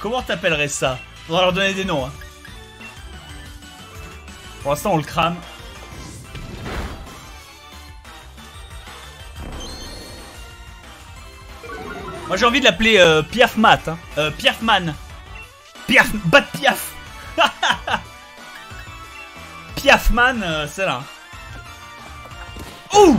Comment t'appellerais ça? Faudra leur donner des noms. Hein. Pour l'instant, on le crame. Moi, j'ai envie de l'appeler euh, Piafmat. Hein. Euh, Piafman. Piaf... Bat Piaf. Piafman, euh, c'est là. Ouh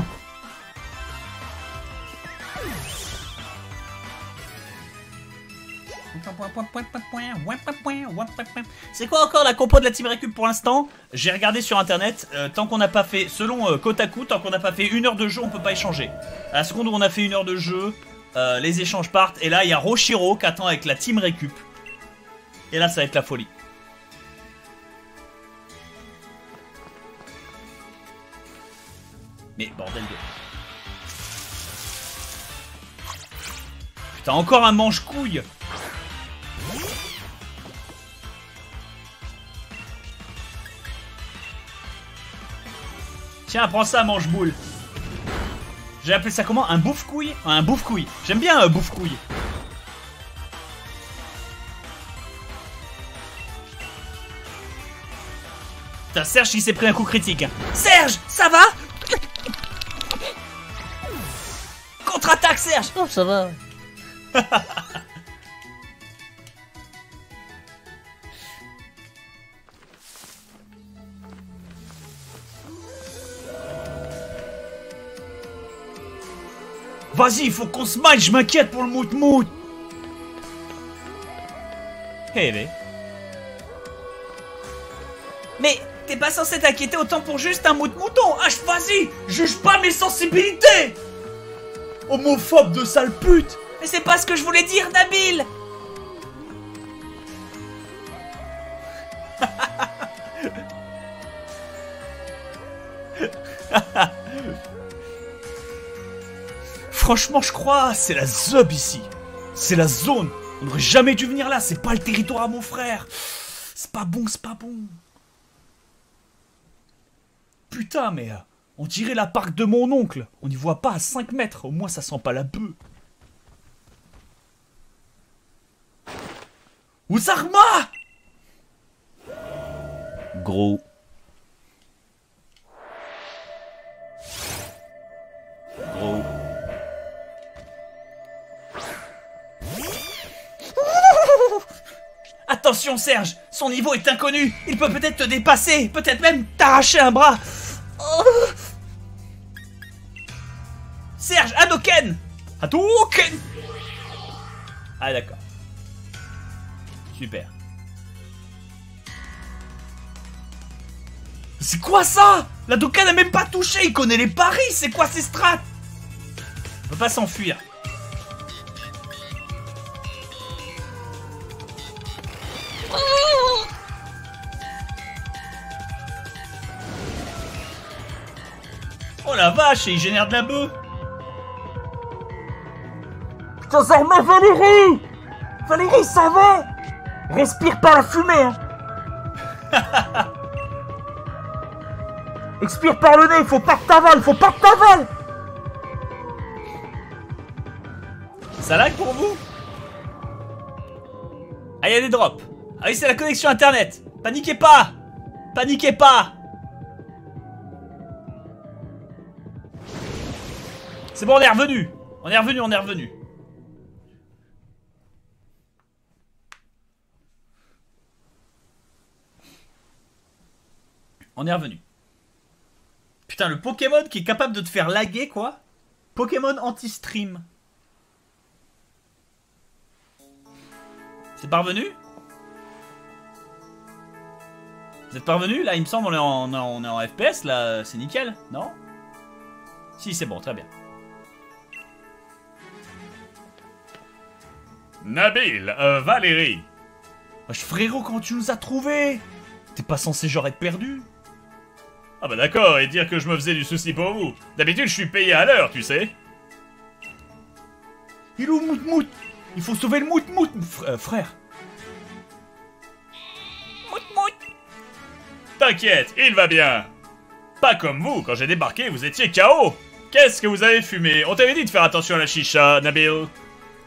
C'est quoi encore la compo de la team récup pour l'instant? J'ai regardé sur internet, tant qu'on n'a pas fait, selon euh, Kotaku, tant qu'on n'a pas fait une heure de jeu, on peut pas échanger. À la seconde où on a fait une heure de jeu, euh, les échanges partent. Et là, il y a Roshiro qui attend avec la team récup. Et là, ça va être la folie. Mais bordel de... Putain, encore un manche-couille Tiens, prends ça, manche-boule j'ai appelé ça comment Un bouffe-couille Un bouffe-couille. J'aime bien un bouffe-couille. Putain, Serge qui s'est pris un coup critique. Serge, ça va? Contre-attaque, Serge Oh, ça va. Vas-y, il faut qu'on se maille, je m'inquiète pour le mout-mout Eh ben. Mais t'es pas censé t'inquiéter autant pour juste un mout-mouton Ah, vas-y Juge pas mes sensibilités. Homophobe de sale pute. Mais c'est pas ce que je voulais dire, Nabil Franchement, je crois, c'est la zub ici. C'est la zone. On n'aurait jamais dû venir là. C'est pas le territoire à mon frère. C'est pas bon, c'est pas bon. Putain, mais euh, on dirait la parc de mon oncle. On n'y voit pas à 5 mètres. Au moins, ça sent pas la bœuf. Ousarma Gros. Gros. Attention Serge, son niveau est inconnu. Il peut peut-être te dépasser, peut-être même t'arracher un bras. Oh. Serge, Hadoken Hadoken Ah d'accord. Super. C'est quoi ça? La n'a même pas touché, il connaît les paris, c'est quoi ces strats? On peut pas s'enfuir. La vache, et il génère de la bœuf Putain, ça remet Valérie! Valérie, ça va? Respire pas la fumée, hein. Expire par le nez, faut pas que t'avales, faut pas que t'avales Ça lag pour vous? Ah, il y a des drops. Ah oui, c'est la connexion internet. Paniquez pas! Paniquez pas C'est bon, on est revenu. On est revenu, on est revenu. On est revenu. Putain, le Pokémon qui est capable de te faire laguer, quoi. Pokémon anti-stream. C'est parvenu? Vous êtes parvenu? Là, il me semble, on on est en FPS, là, c'est nickel, non? Si, c'est bon, très bien. Nabil, euh, Valérie. Wesh, frérot, comment tu nous as trouvés? T'es pas censé genre être perdu? Ah bah d'accord, et dire que je me faisais du souci pour vous. D'habitude, je suis payé à l'heure, tu sais. Il est où Mout Mout? Il faut sauver le Mout Mout, fr- euh, frère. Mout mout T'inquiète, il va bien. Pas comme vous, quand j'ai débarqué, vous étiez KO. Qu'est-ce que vous avez fumé? On t'avait dit de faire attention à la chicha, Nabil.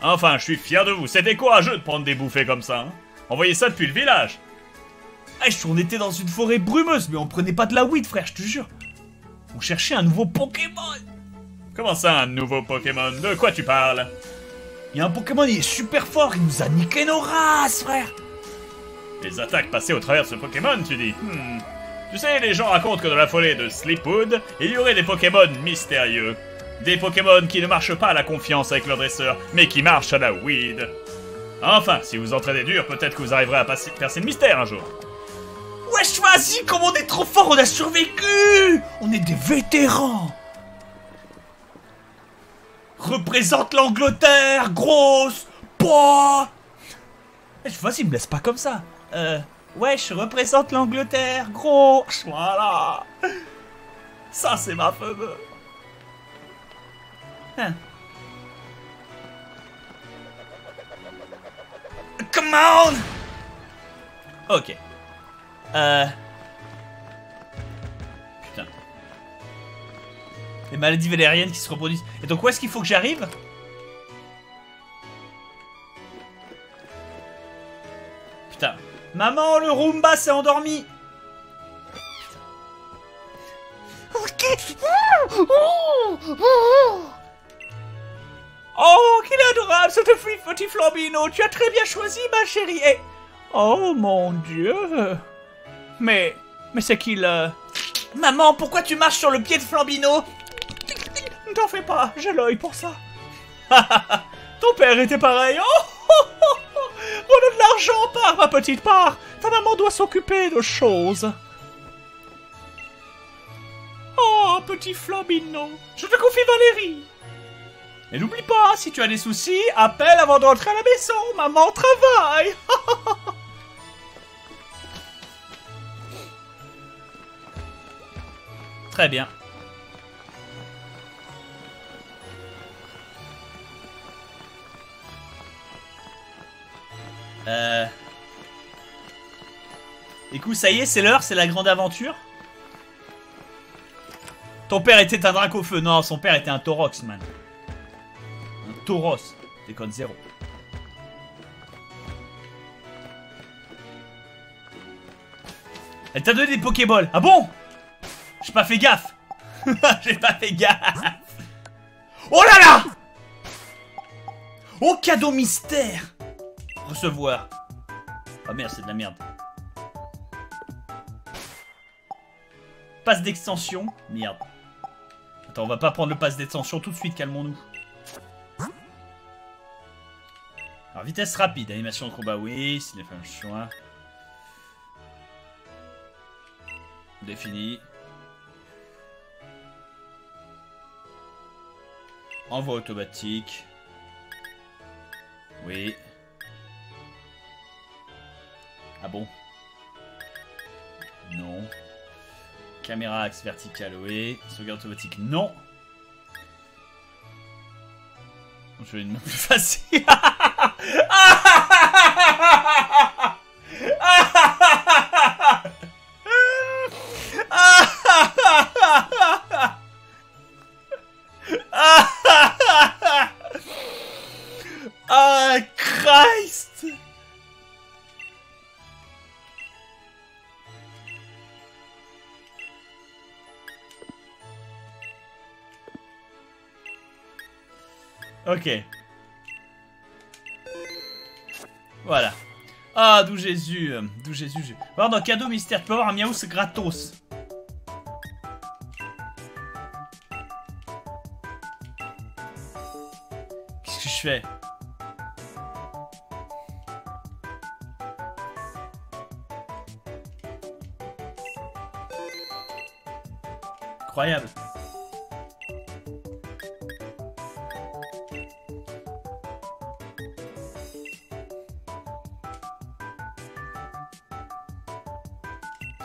Enfin, je suis fier de vous. C'était courageux de prendre des bouffées comme ça. Hein. On ça depuis le village. Wesh, on était dans une forêt brumeuse, mais on prenait pas de la weed, frère, je te jure. On cherchait un nouveau Pokémon. Comment ça, un nouveau Pokémon? De quoi tu parles? Il y a un Pokémon, il est super fort, il nous a niqué nos races, frère. Les attaques passées au travers de ce Pokémon, tu dis? Hmm. Tu sais, les gens racontent que dans la forêt de Sleepwood, il y aurait des Pokémon mystérieux. Des Pokémon qui ne marchent pas à la confiance avec leur dresseur, mais qui marchent à la weed. Enfin, si vous entraînez dur, peut-être que vous arriverez à percer le mystère un jour. Wesh, vas-y, comme on est trop fort, on a survécu On est des vétérans Représente l'Angleterre, grosse Wesh, vas-y, me laisse pas comme ça. Euh, wesh, représente l'Angleterre, gros Voilà Ça, c'est ma femme. Come on Ok. Euh... Putain. maladies valériennes qui se reproduisent. Et donc où est-ce qu'il faut que j'arrive? Putain. Maman, le Roomba s'est endormi Oh, qu'il est adorable, ce petit Flambino Tu as très bien choisi, ma chérie Et... Oh, mon Dieu Mais... Mais c'est qu'il... euh, Maman, pourquoi tu marches sur le pied de Flambino? Ne t'en fais pas, j'ai l'œil pour ça. Ton père était pareil. Oh, oh, oh, oh. On a de l'argent, part, ma petite part. Ta maman doit s'occuper de choses. Oh, petit Flambino, je te confie Valérie. Et n'oublie pas, si tu as des soucis, appelle avant de rentrer à la maison. Maman travaille. Très bien. Euh... Écoute, ça y est, c'est l'heure, c'est la grande aventure. Ton père était un drac au feu. Non, son père était un Taurox, man. Tauros. Déconne zéro. Elle t'a donné des Pokéballs. Ah bon? J'ai pas fait gaffe. J'ai pas fait gaffe. Oh là là Oh, cadeau mystère Recevoir. Oh merde, c'est de la merde. Passe d'extension. Merde. Attends, on va pas prendre le passe d'extension tout de suite, calmons-nous. Alors, vitesse rapide, animation de combat, oui, fameux choix. Défini. Envoi automatique. Oui. Ah bon? Non. Caméra axe verticale, oui. Sauvegarde automatique, non. Je vais une plus facile. Ah, Christ Ok. Voilà. Ah, d'où Jésus, euh, d'où Jésus. Alors, dans cadeau mystère, tu peux avoir un miaou, c'est gratos. Qu'est-ce que je fais? Incroyable.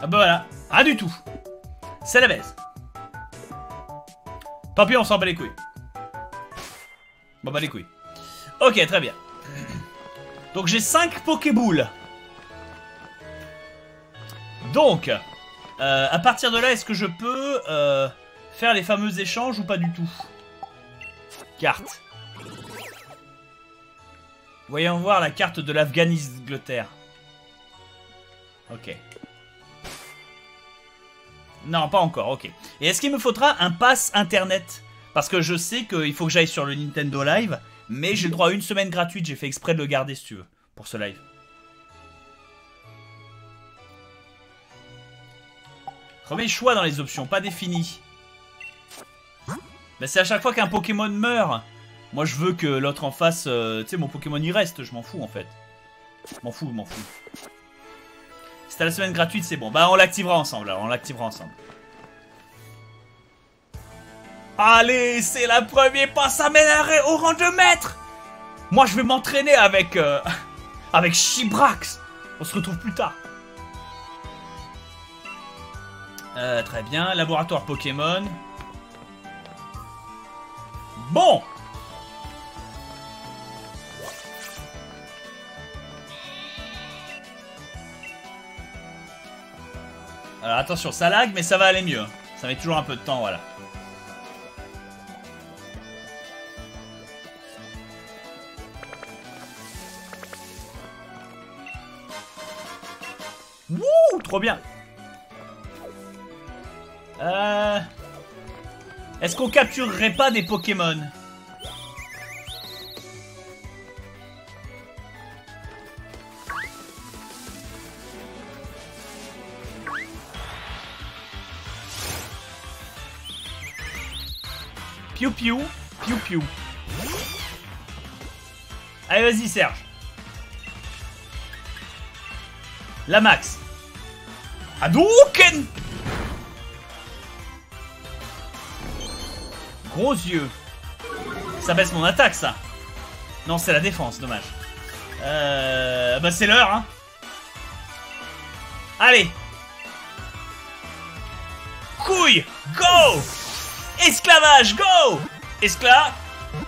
Ah bah voilà, ah du tout. C'est la baisse. Tant pis, on s'en bat les couilles. Bon bah les couilles. Ok, très bien. Donc j'ai 5 Pokéballs. Donc, euh, à partir de là, est-ce que je peux euh, faire les fameux échanges ou pas du tout? Carte. Voyons voir la carte de l'Afghanistan. Ok. Non, pas encore, ok. Et est-ce qu'il me faudra un pass internet? Parce que je sais qu'il faut que j'aille sur le Nintendo Live, mais j'ai le droit à une semaine gratuite, j'ai fait exprès de le garder si tu veux, pour ce live. Remets choix dans les options, pas défini. Mais c'est à chaque fois qu'un Pokémon meurt. Moi je veux que l'autre en face, euh, tu sais, mon Pokémon y reste, je m'en fous en fait. Je m'en fous, je m'en fous. C'était la semaine gratuite, c'est bon. Bah on l'activera ensemble, alors on l'activera ensemble. Allez, c'est la première pas, ça mènerait au rang de maître Moi je vais m'entraîner avec... euh, avec Shibrax On se retrouve plus tard. Euh, très bien, laboratoire Pokémon. Bon Alors attention, ça lag, mais ça va aller mieux. Ça met toujours un peu de temps, voilà. Wouh, trop bien. Euh, est-ce qu'on capturerait pas des Pokémon? Piu piu, piu piu. Allez, vas-y, Serge. La max. Hadouken Gros yeux. Ça baisse mon attaque, ça. Non, c'est la défense, dommage. Euh... Bah, c'est l'heure, hein. Allez. Couille, go Esclavage, go Escla...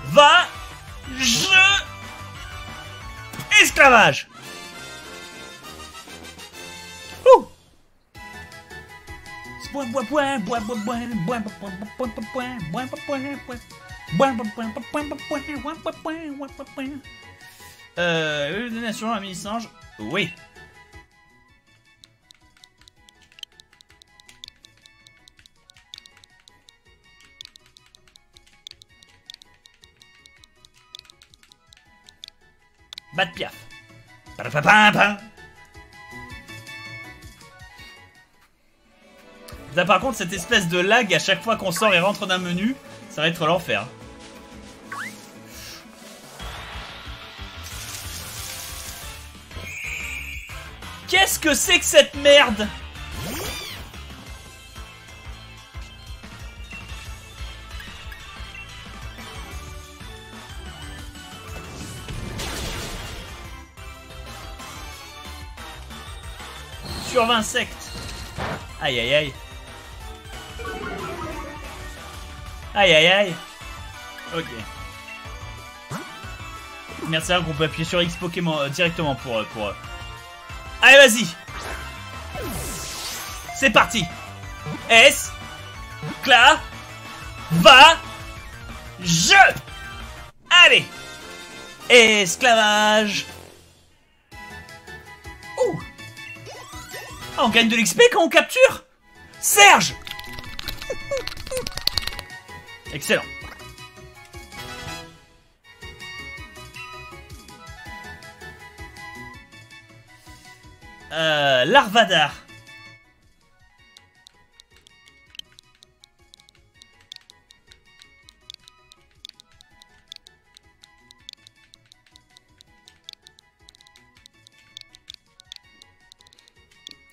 Va... Je... Esclavage Ouh euh, nation à mini-singe Oui. Bat piaf. Là, par contre, cette espèce de lag à chaque fois qu'on sort et rentre d'un menu, ça va être l'enfer. Qu'est-ce que c'est que cette merde? Sur. Aïe aïe aïe. Aïe aïe aïe. Ok. Merci à qu'on peut appuyer sur X Pokémon euh, directement pour... euh, pour euh. Allez vas-y C'est parti S Cla Va Je Allez Esclavage on gagne de l'XP quand on capture Serge Excellent. Euh, Larvadar.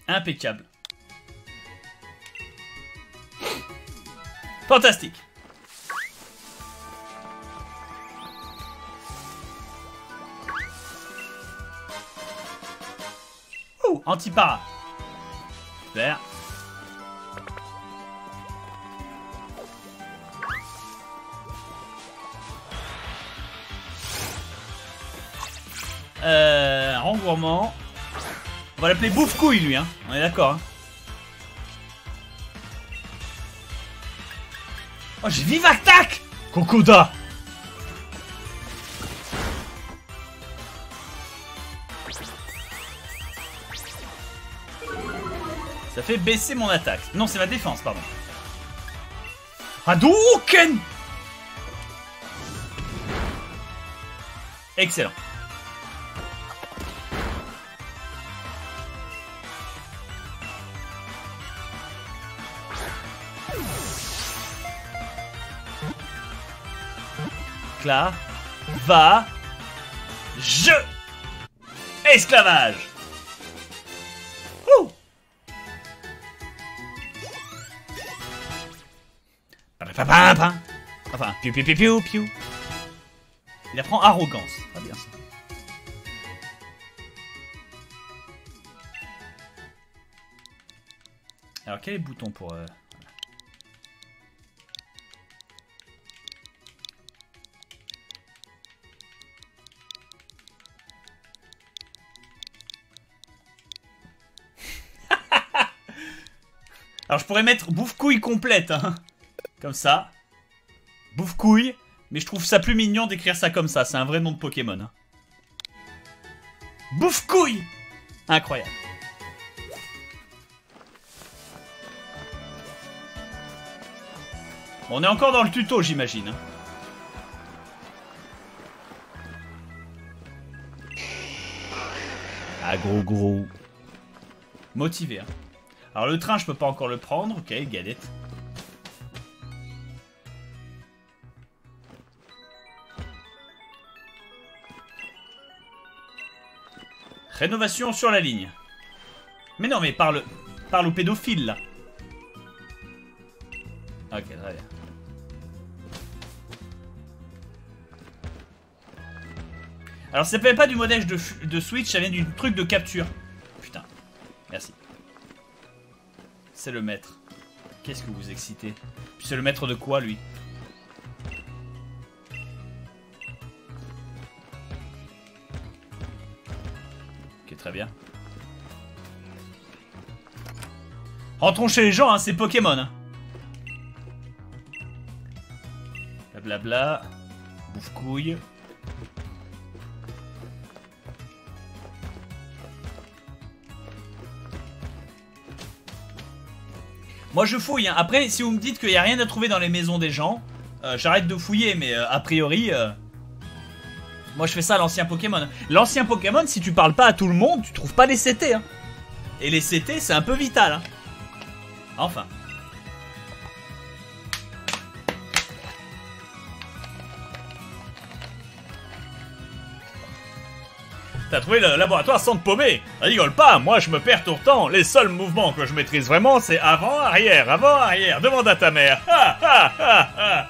Impeccable. Fantastique. Ouh, anti-para. Super. Euh. On va l'appeler bouffe-couille lui, hein. On est d'accord, hein. Oh, j'ai vive attaque Kokoda Ça fait baisser mon attaque. Non, c'est ma défense, pardon. Hadouken Excellent. Là, va, je, esclavage. Ouh. Enfin, piou piou piou piou piou. Il apprend arrogance. Très bien ça. Alors quel est le bouton pour... euh, Alors je pourrais mettre bouffe-couille complète, hein. Comme ça. Bouffe-couille. Mais je trouve ça plus mignon d'écrire ça comme ça. C'est un vrai nom de Pokémon. Hein. couille. Incroyable. On est encore dans le tuto, j'imagine. Hein. Ah, gros gros. Motivé, hein. Alors le train, je peux pas encore le prendre. Ok, galette. Rénovation sur la ligne. Mais non, mais parle, parle au pédophile, là. Ok, très bien. Alors, ça vient pas du modèle de, de Switch, ça vient du truc de capture. C'est le maître. Qu'est-ce que vous excitez? C'est le maître de quoi, lui? Ok, très bien. Rentrons chez les gens, hein, c'est Pokémon. Hein. Blablabla. Bouffe couille. Moi je fouille, hein. après si vous me dites qu'il n'y a rien à trouver dans les maisons des gens, euh, j'arrête de fouiller, mais euh, a priori, euh, moi je fais ça à l'ancien Pokémon. L'ancien Pokémon, si tu parles pas à tout le monde, tu trouves pas les CT. Hein. Et les CT, c'est un peu vital. Hein. Enfin. T'as trouvé le laboratoire sans te paumer Rigole pas, moi je me perds tout le temps. Les seuls mouvements que je maîtrise vraiment, c'est avant, arrière, avant, arrière. Demande à ta mère. Ha ha ha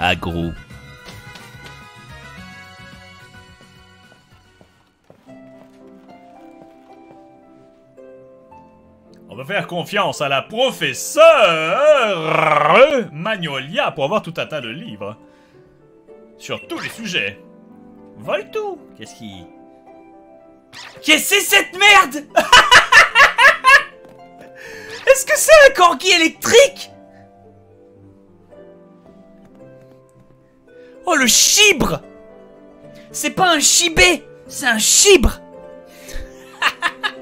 Ah gros. On va faire confiance à la professeure Magnolia pour avoir tout un tas de livres. Sur tous les sujets. Vole tout. Qu'est-ce qui... Qu'est-ce que c'est cette merde Est-ce que c'est un corgi électrique Oh le chibre C'est pas un chibé, c'est un chibre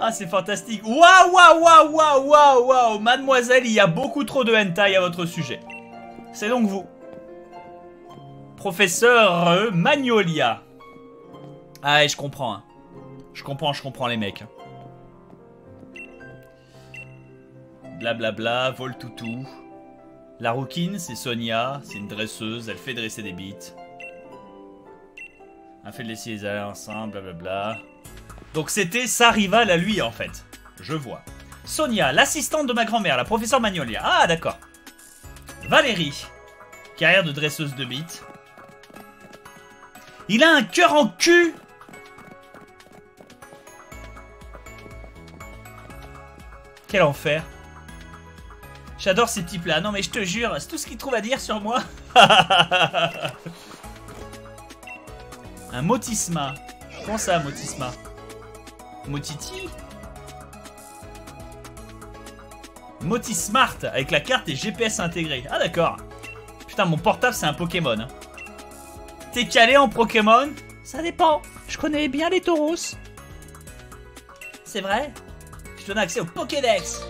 Ah c'est fantastique Waouh waouh waouh waouh waouh waouh Mademoiselle, il y a beaucoup trop de hentai à votre sujet. C'est donc vous. Professeur Magnolia. Ah je comprends. hein. Je comprends, je comprends les mecs. Blablabla, vol toutou. La rouquine, c'est Sonia, c'est une dresseuse, elle fait dresser des bites. Elle fait de les airs ensemble, blablabla. Donc c'était sa rivale à lui en fait. Je vois. Sonia, l'assistante de ma grand-mère, la professeure Magnolia. Ah d'accord. Valérie, carrière de dresseuse de bites. Il a un cœur en cul Quel enfer J'adore ces petits plats. Non mais je te jure, c'est tout ce qu'il trouve à dire sur moi. un motisma. Comment ça, motisma Motiti Motismart avec la carte et GPS intégré. Ah d'accord. Putain, mon portable c'est un Pokémon. hein. T'es calé en Pokémon? Ça dépend. Je connais bien les tauros. C'est vrai? Je donne accès au Pokédex.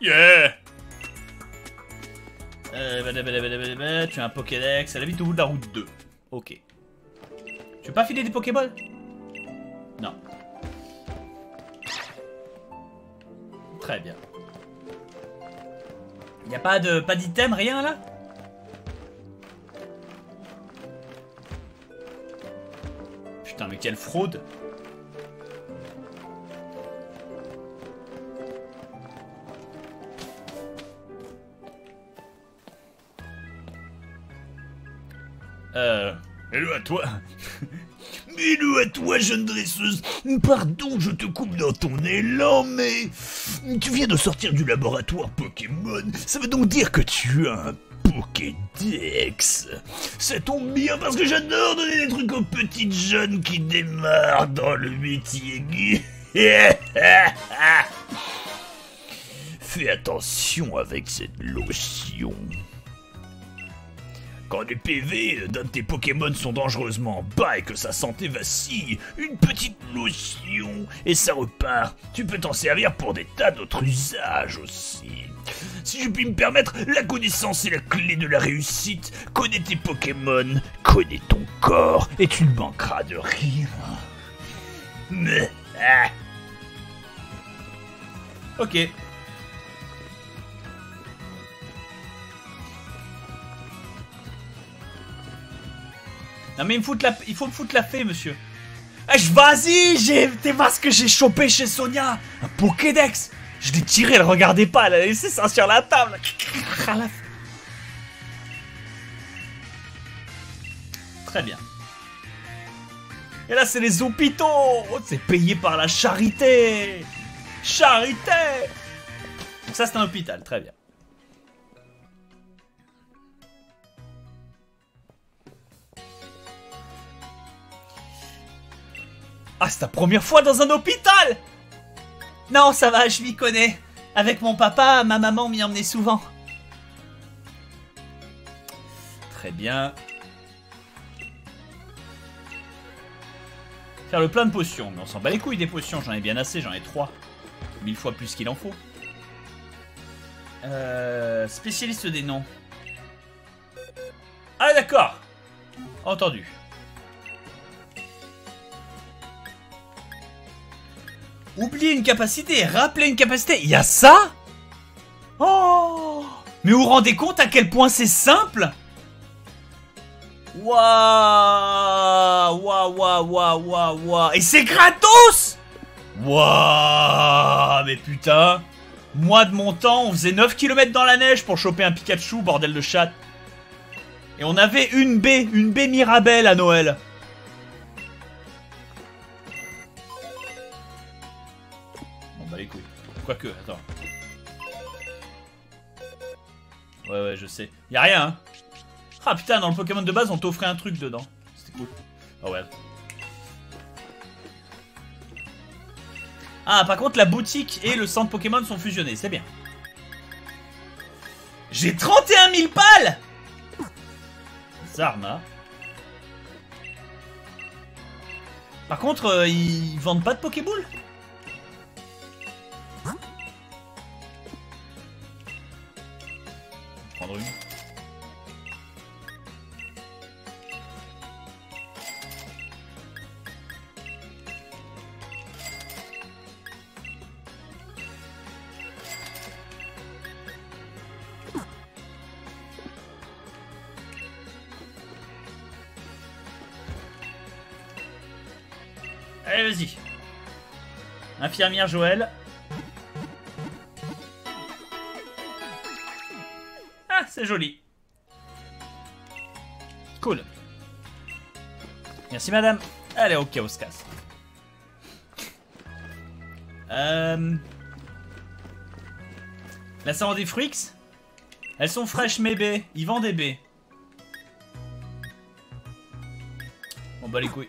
Yeah euh, badabadabadabada, Tu as un Pokédex. Elle habite au bout de la route 2. Ok. Tu veux pas filer des Pokéballs? Non. Très bien. Y a pas de pas d'item, rien là? Putain, mais quelle fraude! Euh... Hello à toi? Hello à toi, jeune dresseuse. Pardon, je te coupe dans ton élan, mais tu viens de sortir du laboratoire Pokémon. Ça veut donc dire que tu as un Pokédex. Ça tombe bien parce que j'adore donner des trucs aux petites jeunes qui démarrent dans le métier. Fais attention avec cette lotion. Quand les PV d'un de tes Pokémon sont dangereusement bas et que sa santé vacille, une petite lotion et ça repart. Tu peux t'en servir pour des tas d'autres usages aussi. Si je puis me permettre, la connaissance est la clé de la réussite. Connais tes Pokémon, connais ton corps et tu ne manqueras de rien. Mais, ah. Ok. Non mais il, faut me foutre la fée, monsieur. Eh, Vas-y, j'ai... Voir ce que j'ai chopé chez Sonia Un Pokédex Je l'ai tiré, elle regardait pas, elle a laissé ça sur la table. Très bien. Et là, c'est les hôpitaux C'est payé par la charité Charité ça, c'est un hôpital, très bien. Ah, c'est ta première fois dans un hôpital Non, ça va, je m'y connais. Avec mon papa, ma maman m'y emmenait souvent. Très bien. Faire le plein de potions. Mais on s'en bat les couilles des potions, j'en ai bien assez, j'en ai trois. Mille fois plus qu'il en faut. Euh, spécialiste des noms. Ah d'accord Entendu. Oublier une capacité, rappeler une capacité, il y a ça Oh Mais vous vous rendez compte à quel point c'est simple Waouh Waouh waouh waouh waouh Et c'est gratos Waouh Mais putain Moi de mon temps, on faisait 9 km dans la neige pour choper un Pikachu, bordel de chat. Et on avait une baie, une baie Mirabelle à Noël. Bah les couilles. Quoique, attends. Ouais ouais je sais. Y'a rien hein. Ah putain dans le Pokémon de base on t'offrait un truc dedans. C'était cool. Ah ouais. Ah par contre la boutique et le centre Pokémon sont fusionnés, c'est bien. J'ai 31 000 balles Zarma. Par contre, euh, ils vendent pas de Pokéball Infirmière Joël. Ah, c'est joli. Cool. Merci, madame. Allez, ok, on se casse. Euh... Ça vend des fruits Elles sont fraîches, mes baies. Ils vendent des baies. Bon, bah les couilles.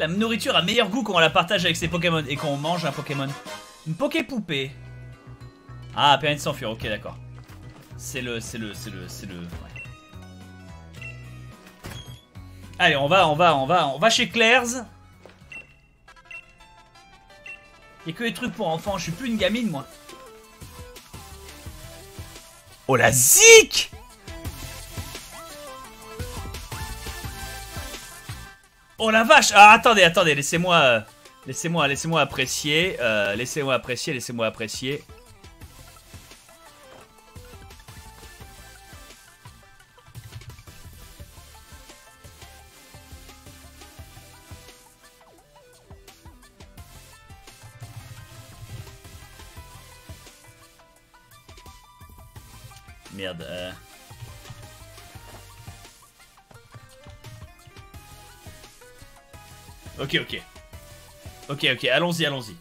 La nourriture a meilleur goût quand on la partage avec ses Pokémon et quand on mange un Pokémon. Une Poké-poupée. Ah, permis de s'enfuir, ok, d'accord. C'est le, c'est le, c'est le, c'est le... Allez, on va, on va, on va, on va chez Claire's. Y'a que des trucs pour enfants, je suis plus une gamine, moi. Oh la zik Oh la vache Ah attendez, attendez, laissez-moi... euh, laissez-moi, laissez-moi apprécier. euh, laissez-moi apprécier, laissez-moi apprécier. Ok, ok. Ok, ok, allons-y, allons-y.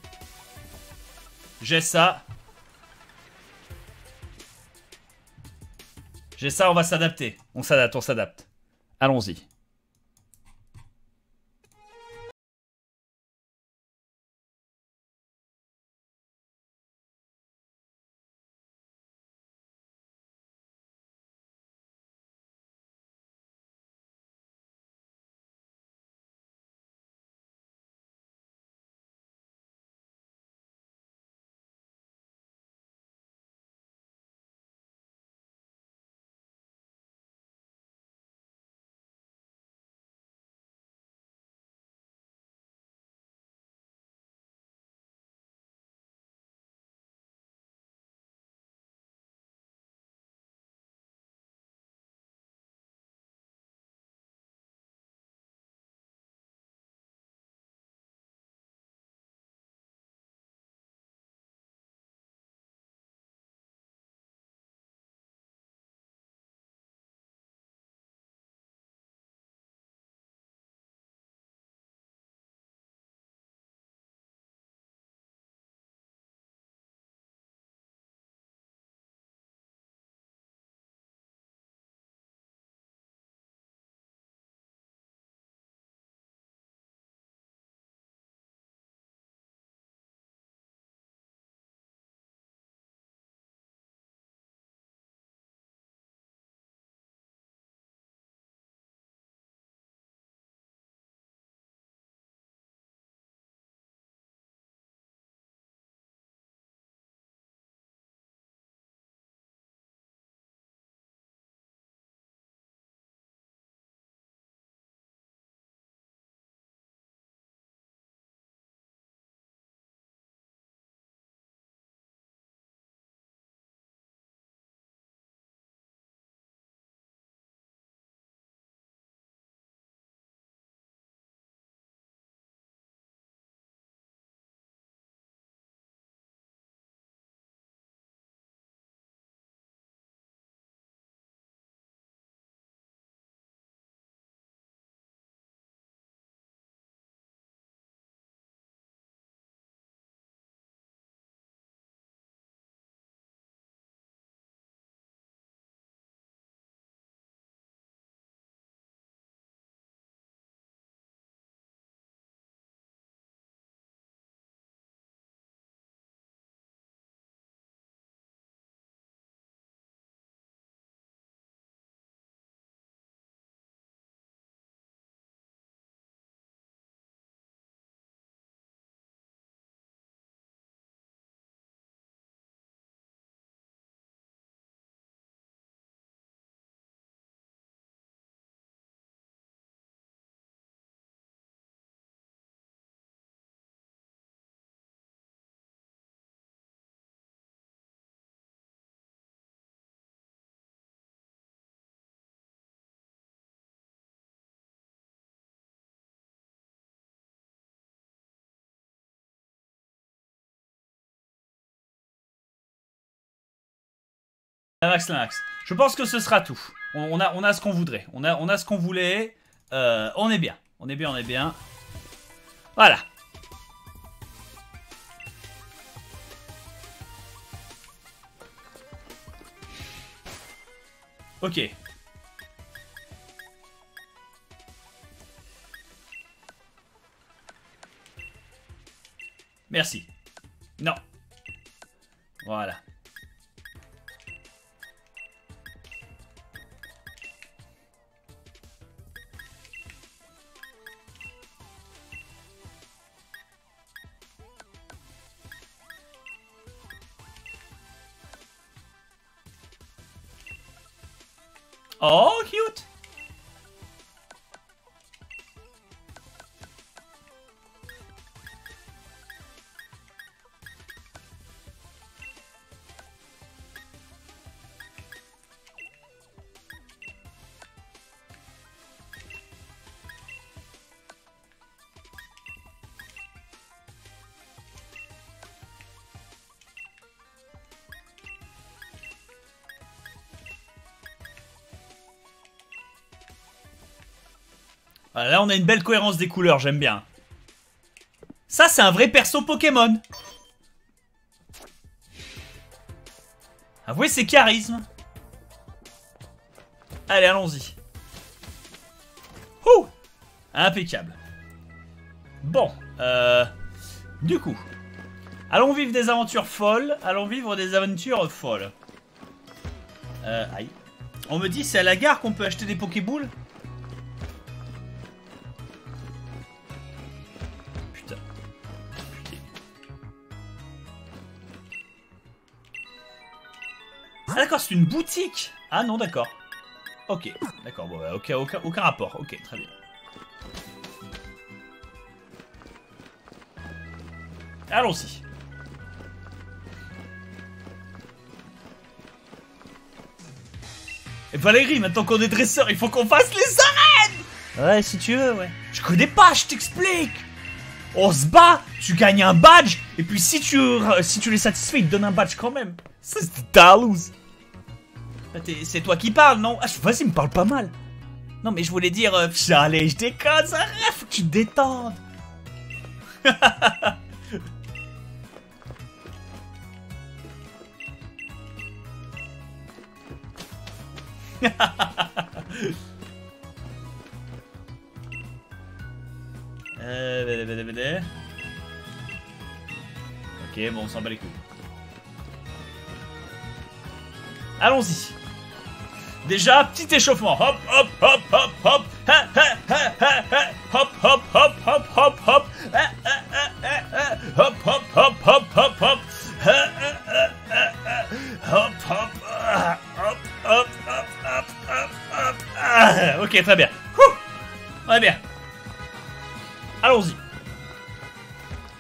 J'ai ça. J'ai ça, on va s'adapter. On s'adapte, on s'adapte. Allons-y. La max, la max. Je pense que ce sera tout. On, a, on a ce qu'on voudrait. On a, on a ce qu'on voulait. Euh, on est bien. On est bien, on est bien. Voilà. Ok. Merci. Non. Voilà. Oh, cute! Là, on a une belle cohérence des couleurs, j'aime bien. Ça, c'est un vrai perso Pokémon. Avouez, c'est charisme. Allez, allons-y. Ouh Impeccable. Bon, euh... Du coup, allons vivre des aventures folles. Allons vivre des aventures folles. Euh, aïe. On me dit, c'est à la gare qu'on peut acheter des Pokéboules Ah d'accord, c'est une boutique Ah non, d'accord. Ok, d'accord, bon, bah, ok, aucun, aucun rapport. Ok, très bien. Allons-y. Et Valérie, maintenant qu'on est dresseur, il faut qu'on fasse les arènes Ouais, si tu veux, ouais. Je connais pas, je t'explique On se bat, tu gagnes un badge, et puis si tu, si tu les satisfais, ils te donnent un badge quand même. Ça, c'est ta Bah, C'est toi qui parles, non? Ah, Vas-y, me parle pas mal. Non, mais je voulais dire... Euh, allez, je déconne, ça faut que tu te détendes. Euh. Ok, bon, on s'en bat les couilles. Allons-y. Déjà, petit échauffement. Hop, hop, hop, hop, hop. Ha, ha, ha. Hop, hop, hop, hop, hop, hop. Hop, hop, hop, hop, hop, hop. Hop, hop, ah, hop, hop, hop, hop, hop, hop. Ah, Ok, très bien. On est bien. Allons-y.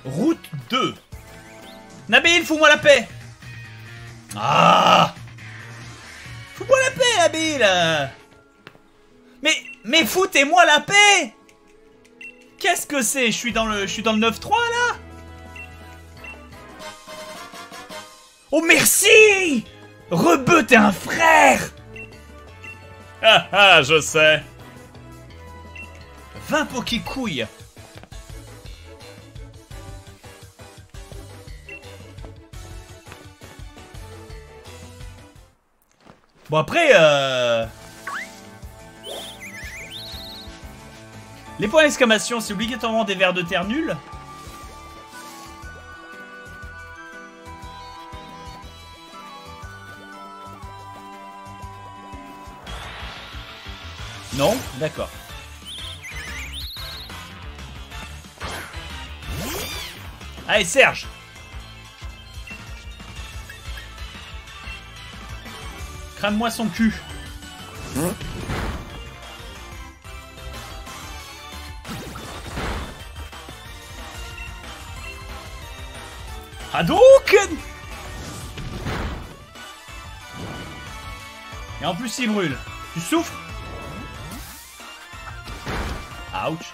Route 2. Nabil, fous-moi la paix. Ah Fous-moi la paix, Nabil Mais, mais foutez-moi la paix. Qu'est-ce que c'est? Je suis dans le, je suis dans le 9-3 là. Oh merci. Rebeu, t'es un frère. Ah ah, je sais. 20 Pokécouilles Bon après, euh... Les points d'exclamation, c'est obligatoirement des vers de terre nuls Non D'accord. Allez, Serge Crame-moi son cul. Hadouken Et en plus, il brûle. Tu souffres? Ouch.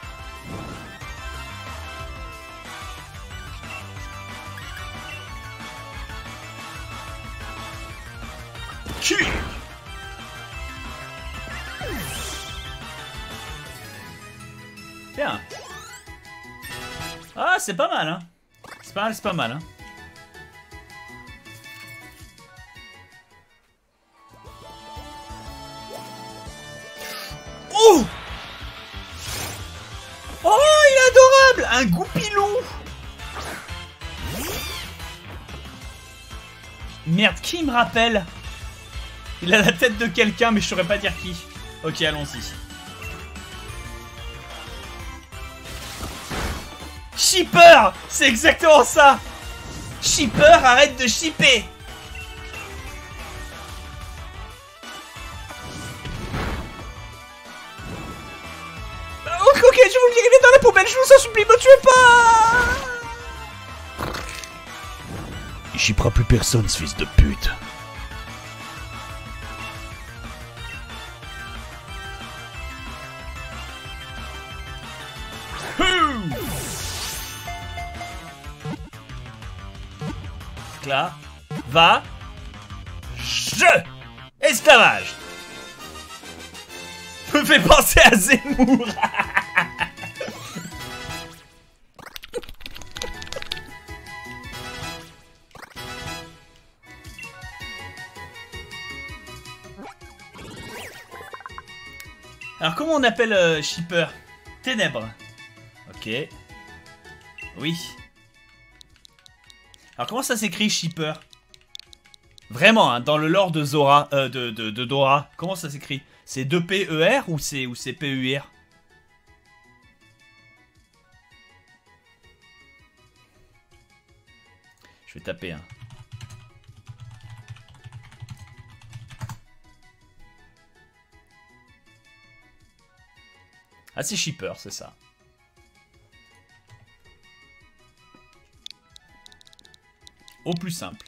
Kick Tiens. Ah, c'est pas mal, hein. C'est pas mal, c'est pas mal, hein. Oh Oh, il est adorable Un goupilou Merde, qui me rappelle? Il a la tête de quelqu'un, mais je saurais pas dire qui. Ok, allons-y. Shipper C'est exactement ça Shipper, arrête de shipper Ok, ok, je vous le dis, il est dans la poubelle, je vous en supplie, me tuez pas Il chippera plus personne, ce fils de pute. Je, esclavage. Me fait penser à Zemmour. Alors comment on appelle euh, Shipper? Ténèbres. Ok. Oui. Alors comment ça s'écrit Shipper? Vraiment, hein, dans le lore de Zora, euh, de, Dora, comment ça s'écrit? C'est 2P-E-R ou c'est ou c'est P-U-R Je vais taper hein. Ah c'est Shipper, c'est ça. Au plus simple.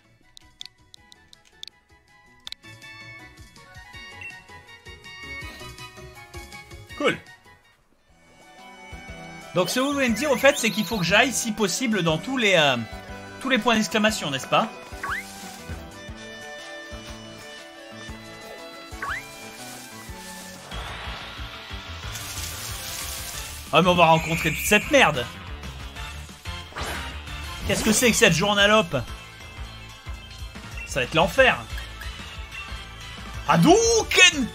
Cool. Donc ce que vous voulez me dire au fait c'est qu'il faut que j'aille si possible dans tous les euh, tous les points d'exclamation n'est-ce pas? Ah mais on va rencontrer toute cette merde. Qu'est-ce que c'est que cette journalope? Ça va être l'enfer. Hadouken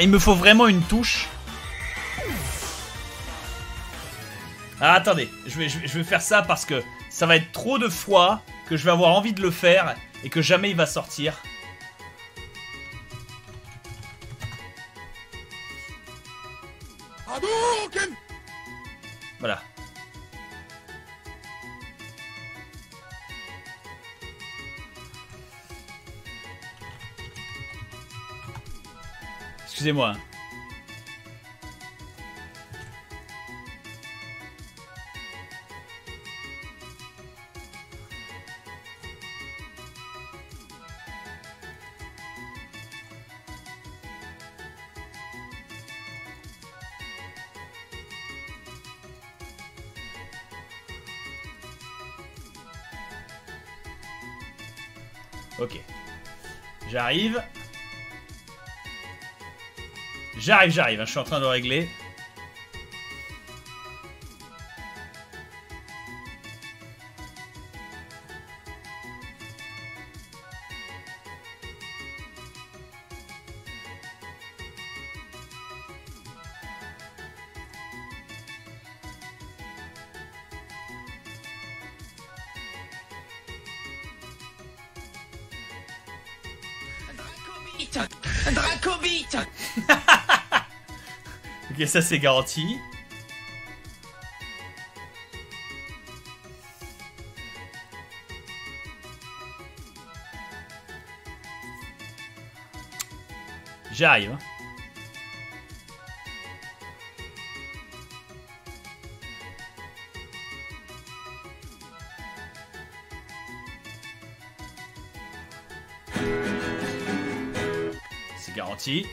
Il me faut vraiment une touche. Ah, attendez, je vais faire ça parce que ça va être trop de fois que je vais avoir envie de le faire et que jamais il va sortir. Excusez-moi. J'arrive. J'arrive, j'arrive. hein, Je suis en train de régler. Dracobite Ok, ça c'est garanti. J'arrive. hein. C'est garanti.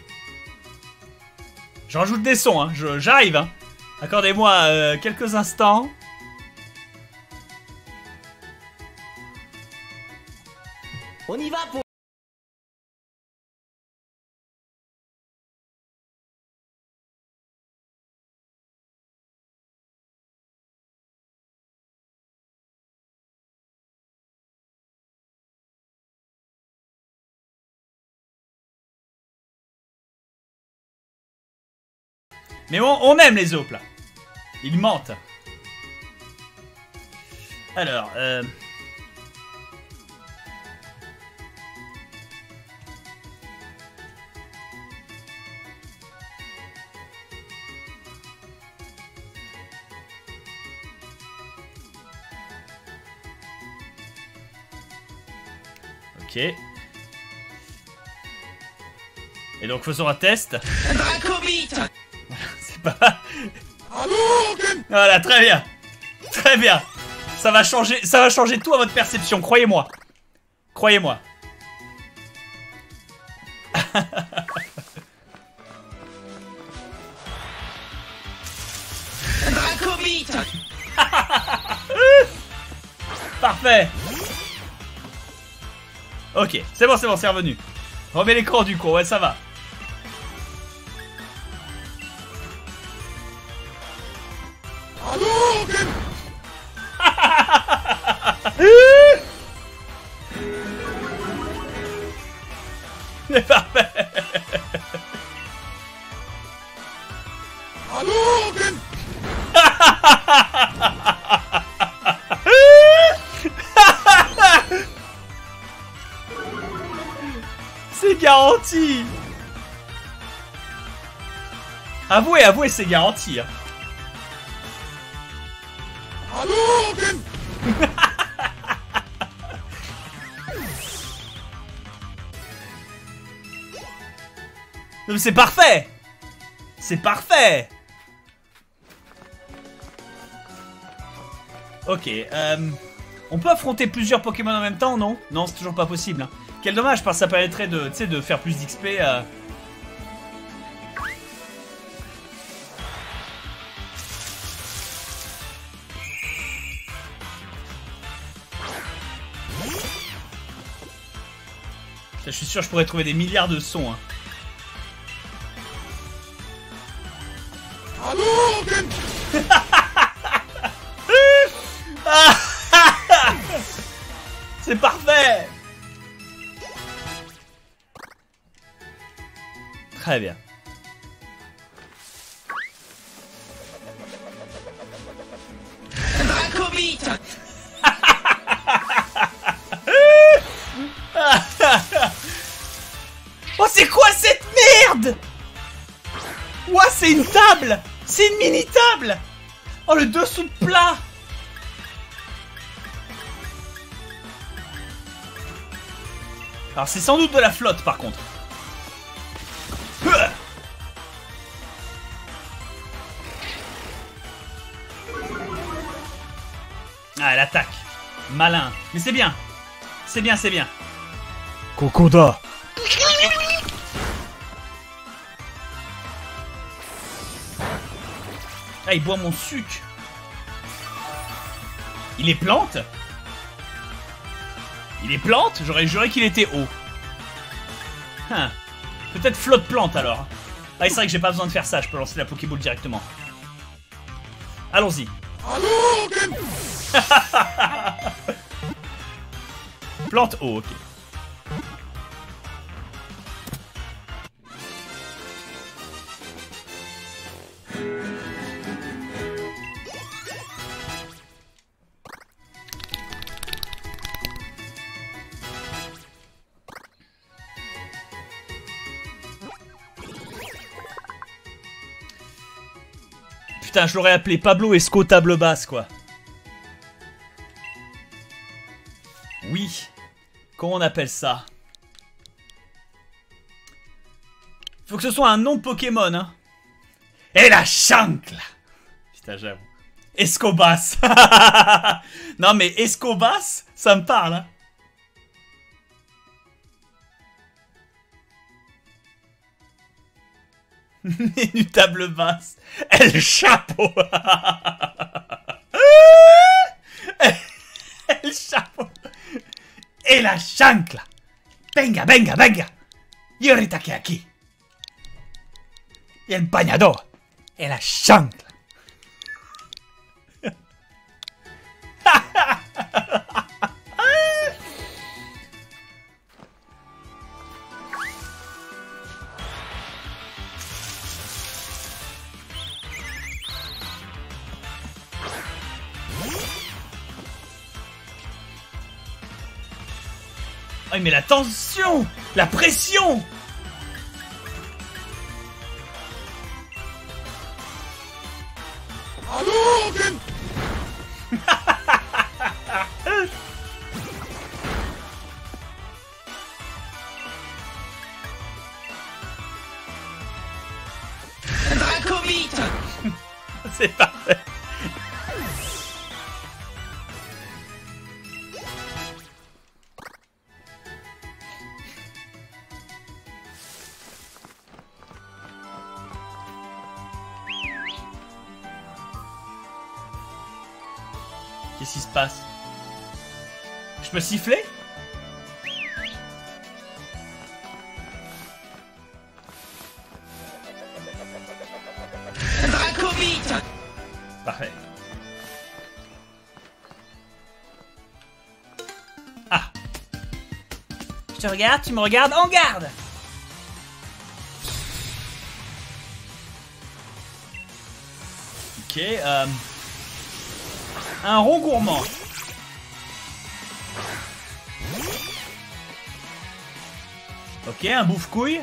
J'en rajoute des sons, hein. J'arrive, hein. Accordez-moi euh, quelques instants. Mais on, on aime les op là. Ils mentent. Alors, euh... Ok. Et donc faisons un test. Voilà, très bien. Très bien. Ça va changer, ça va changer tout à votre perception, croyez-moi. Croyez-moi. Parfait. Ok, c'est bon, c'est bon, c'est revenu. Remets l'écran du coup, ouais, ça va. Avouez, avouez, c'est garanti. hein. Non, mais c'est parfait C'est parfait Ok, euh, on peut affronter plusieurs Pokémon en même temps, non? Non, c'est toujours pas possible. hein. Quel dommage, parce que ça permettrait de, faire plus d'XP. euh. Suis sûr que je pourrais trouver des milliards de sons. hein. C'est parfait Très bien. Table C'est une mini-table Oh, le dessous de plat Alors, c'est sans doute de la flotte, par contre. Ah, elle attaque. Malin. Mais c'est bien. C'est bien, c'est bien. Kokoda Ah, il boit mon sucre. Il est plante? Il est plante? J'aurais juré qu'il était eau. Hein. Peut-être flotte plante alors. Ah, c'est vrai que j'ai pas besoin de faire ça, je peux lancer la Pokéball directement. Allons-y. plante eau, ok. Je l'aurais appelé Pablo Esco table basse, quoi. Oui. Comment on appelle ça? Faut que ce soit un nom Pokémon, hein. Et la chancla Putain, j'avoue. Escobas Non, mais Escobas, ça me parle, hein. Une table basse. Et le chapeau. Et le chapeau. Et la chancla. Venga, venga, venga. Y ahorita que aquí. Y el bañador. Y la chancla. Mais la tension La pression Je peux siffler Dracovite Parfait. Ah Je te regarde, tu me regardes, en garde Ok, euh... Un rond gourmand. Ok, un bouffe-couille.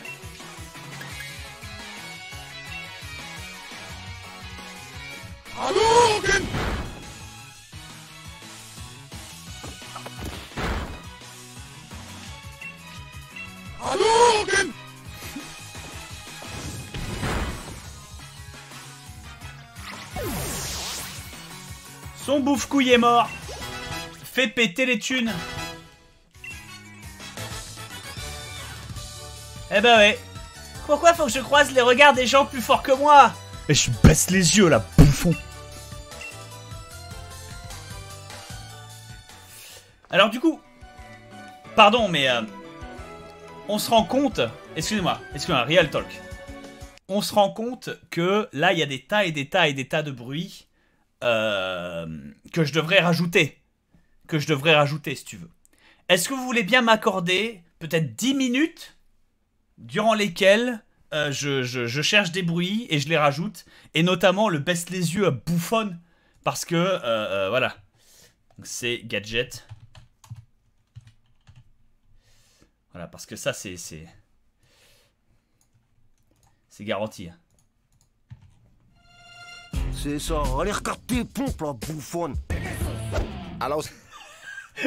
Son bouffe-couille est mort. Fais péter les thunes. Eh ben ouais. Pourquoi faut que je croise les regards des gens plus forts que moi Et je baisse les yeux là, bouffon. Alors du coup, pardon, mais euh, on se rend compte, excusez-moi, excusez-moi, real talk. On se rend compte que là, il y a des tas et des tas et des tas de bruits euh, que je devrais rajouter. Que je devrais rajouter, si tu veux. Est-ce que vous voulez bien m'accorder peut-être 10 minutes durant lesquelles euh, je, je- je cherche des bruits et je les rajoute Et notamment le baisse les yeux à bouffonne. Parce que, euh, euh, voilà. C'est gadget. Voilà, parce que ça, c'est. C'est c'est garanti. hein. C'est ça, allez regarde tes pompes là, bouffonne. Alors,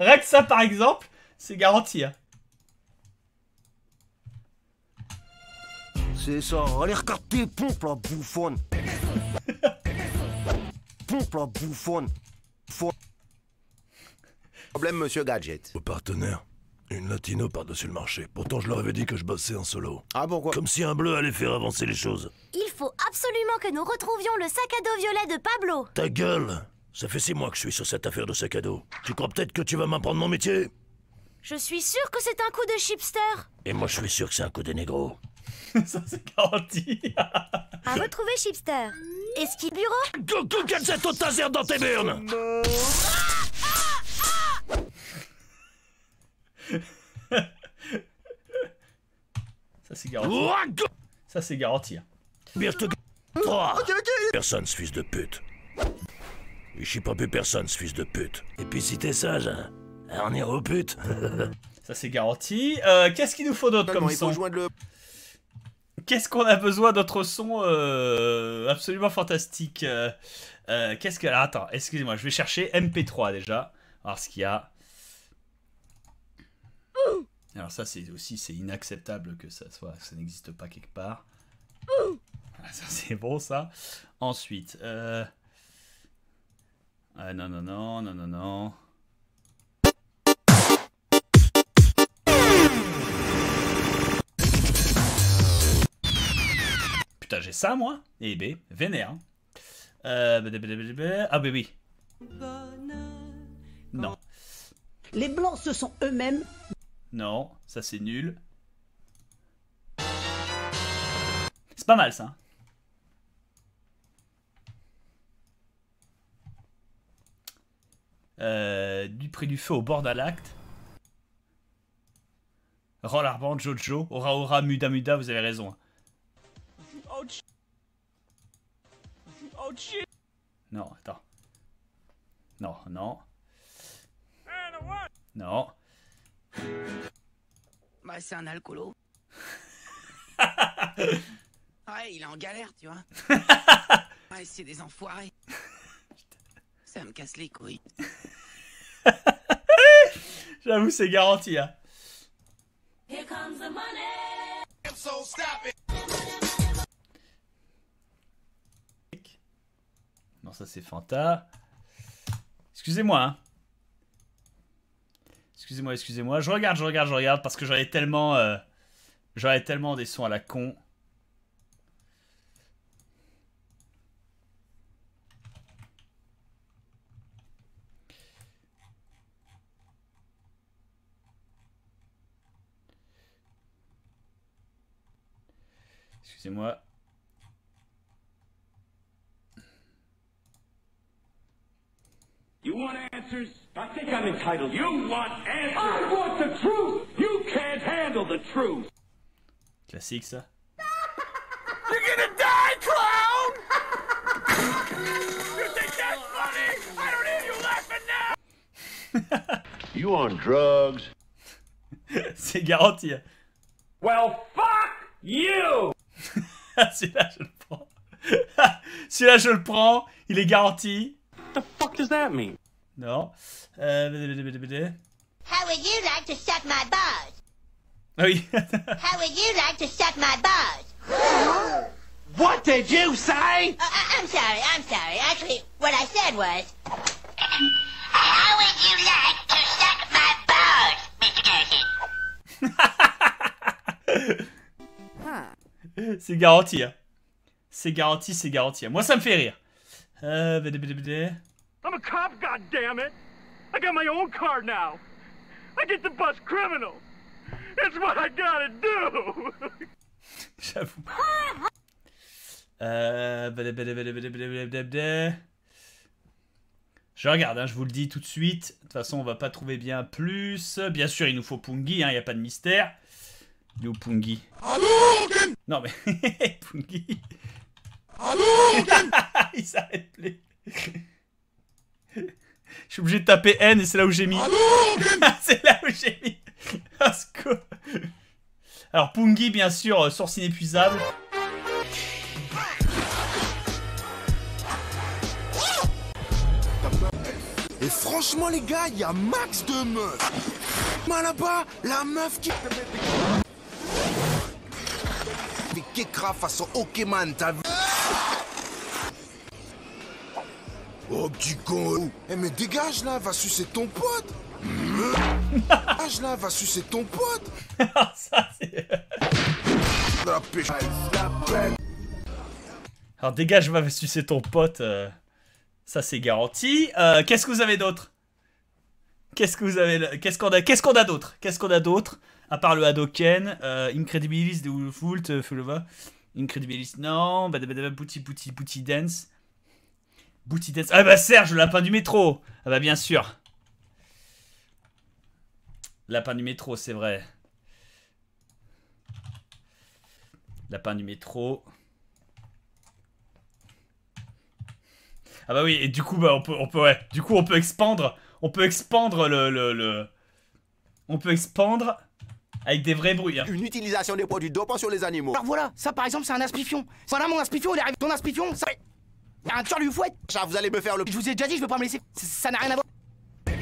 Rien que ça, par exemple, c'est garanti. hein. C'est ça, allez regarde tes pompes là, bouffonne. Pompe là, bouffonne. Fo- Problème, monsieur Gadget. Au partenaire, une latino par-dessus le marché. Pourtant, je leur avais dit que je bossais en solo. Ah, pourquoi? Comme si un bleu allait faire avancer les choses. Il faut absolument que nous retrouvions le sac à dos violet de Pablo. Ta gueule Ça fait six mois que je suis sur cette affaire de sac à dos. Tu crois peut-être que tu vas m'apprendre mon métier? Je suis sûre que c'est un coup de chipster. Et moi, je suis sûr que c'est un coup des négros. ça, c'est garanti. À retrouver chipster. Esquive bureau? Coucou, quelle cette autre taser dans tes burnes? Ça, c'est garanti. Ça, c'est garanti. hein. Bien, je te... Trois. Personne, ce fils de pute. Je suis pas plus personne, ce fils de pute. Et puis si t'es sage, hein, on ira aux putes. Ça, c'est garanti. Euh, Qu'est-ce qu'il nous faut d'autre comme il faut son joindre le... Qu'est-ce qu'on a besoin d'autre son euh, absolument fantastique euh, euh, Qu'est-ce que... Alors, attends, excusez-moi, je vais chercher MP3 déjà. Alors, ce qu'il y a... Alors ça, c'est aussi, c'est inacceptable que ça soit, ça n'existe pas quelque part. Ah, c'est bon, ça. Ensuite. Ah, non, non, non, non, non, non. Putain, j'ai ça, moi Eh ben, vénère. Euh... Ah, bah oui. Non. Les Blancs, ce sont eux-mêmes Non, ça c'est nul. C'est pas mal ça. Euh, du près du feu au bord d'un lac. Roller Band, Jojo, Ora Ora, Muda Muda, vous avez raison. Oh, oh shit. Non, attends. Non, non. Non. Bah, c'est un alcoolo. ouais, il est en galère, tu vois. ouais, c'est des enfoirés. Ça me casse les couilles. J'avoue, c'est garanti. Hein. Here comes the money. Ça c'est Fanta. Excusez-moi. Hein. Excusez-moi, excusez-moi. Je regarde, je regarde, je regarde parce que j'avais tellement, euh, j'avais tellement des sons à la con. Excusez-moi. You want answers? I think I'm entitled. You want answers? I want the truth! You can't handle the truth! Classique ça. You're gonna die, clown! you think that's funny? I don't hear you laughing now! You on drugs? c'est garanti. Well, fuck you! Celui-là, je le prends. Celui-là, je le prends. Il est garanti. What the fuck does that mean? Non. Euh... How would you like to suck my balls? Ah oui. How would you like to suck my balls? What did you say? Uh, I- I'm sorry, I'm sorry. Actually, what I said was... How would you like to suck my balls, Mr. Garrison? c'est garanti. hein. C'est garanti, c'est garanti. Moi, ça me fait rire. Euh... I'm a cop, goddammit! I got my own car now! I get to bust criminals! It's what I gotta do! J'avoue. Euh... Je regarde, hein, je vous le dis tout de suite. De toute façon, on va pas trouver bien plus. Bien sûr, il nous faut Pungi, il n'y a pas de mystère. Il est où Pungi? Non mais... Pungi... il s'arrête plus. Je suis obligé de taper N et c'est là où j'ai mis. c'est là où j'ai mis. Alors Pungi, bien sûr, euh, source inépuisable. Et franchement, les gars, il y a max de meufs. Moi là-bas, la meuf qui. Fait Kekra façon Pokémon, t'as vu? Oh, petit con Eh, mais dégage là, va sucer ton pote Dégage là, va sucer ton pote Ça, c'est... La pêche Alors dégage, va sucer ton pote. euh, Ça c'est garanti. Euh, Qu'est-ce que vous avez d'autre? Qu'est-ce que vous avez Qu'est-ce qu'on a Qu'est-ce qu'on a d'autre? Qu'est-ce qu'on a d'autre? À part le Hadoken, euh, Incredibilis de Wolfult, euh, Fulova. Incredibilis, non. Badabadaba, Booty Booty Booty Dance. Booty Dance. Ah bah Serge, le lapin du métro Ah bah bien sûr. Lapin du métro, c'est vrai. Lapin du métro. Ah bah oui, et du coup, bah, on peut, on peut, ouais. Du coup, on peut expandre, on peut expandre le, le, le- on peut expandre avec des vrais bruits. hein. Une utilisation des produits dopants sur les animaux. Alors voilà, ça par exemple, c'est un aspifion. Voilà mon aspifion, il arrive. Ton aspifion, ça. Un tueur lui fouette. Ça, vous allez me faire le. Je vous ai déjà dit, je veux pas me laisser. Ça- n'a rien à voir.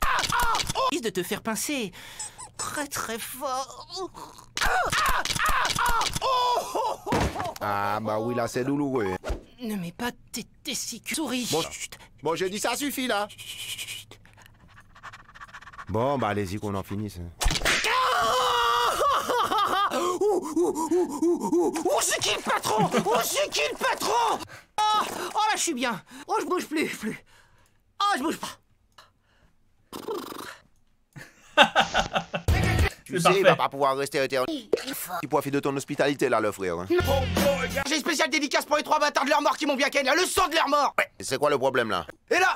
Ah, ah, oh. Risque de te faire pincer. Très très fort. Ah, ah, ah, ah, oh, oh, oh, oh. Ah, bah oui, là, c'est douloureux. Ne mets pas tes testicules. Souris. Bon, bon j'ai dit ça suffit là. Bon, bah allez-y qu'on en finisse. Ouh, ouh, ouh, ouh, ouh, ouh, c'est qui le patron Oh, c'est qui le patron oh, oh, là, je suis bien. Oh, je bouge plus, plus. Oh, je bouge pas. Tu sais, il va pas pouvoir rester éternel. Tu profite de ton hospitalité là, le frère. hein. J'ai une spéciale dédicace pour les trois bâtards de leur mort qui m'ont bien ken, là, le sang de leur mort Et C'est quoi le problème là Et là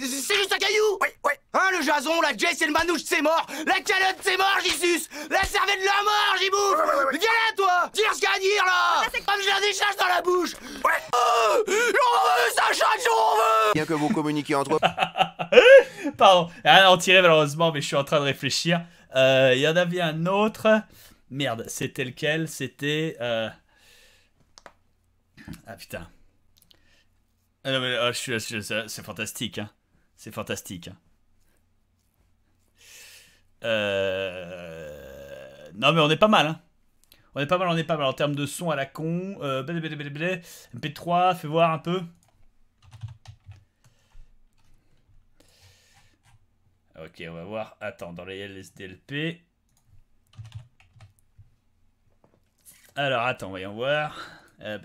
C'est juste un caillou Oui, oui Hein, le jason, la Jess et le manouche, c'est mort La calotte, c'est mort, j'y suce La cervelle de leur mort, j'y bouffe Viens là, toi Dire ce qu'il y a à dire, là Comme j'ai un décharge dans la bouche Ouais oh, J'en veux, ça chaque jour, on veut Bien que vous communiquiez entre vous. Pardon, rien à en tirer malheureusement, mais je suis en train de réfléchir. Euh, Il y en avait un autre. Merde, c'était lequel? C'était. euh, Ah putain. Ah non, mais, ah, je suis, je suis- c'est c'est fantastique. Hein. C'est fantastique. hein. Euh... Non, mais on est pas mal. Hein. On est pas mal, on est pas mal en termes de son à la con. Euh... blé, blé, blé, blé. MP3, fais voir un peu. Ok, on va voir. Attends, dans les LSDLP. Alors, attends, voyons voir. Euh,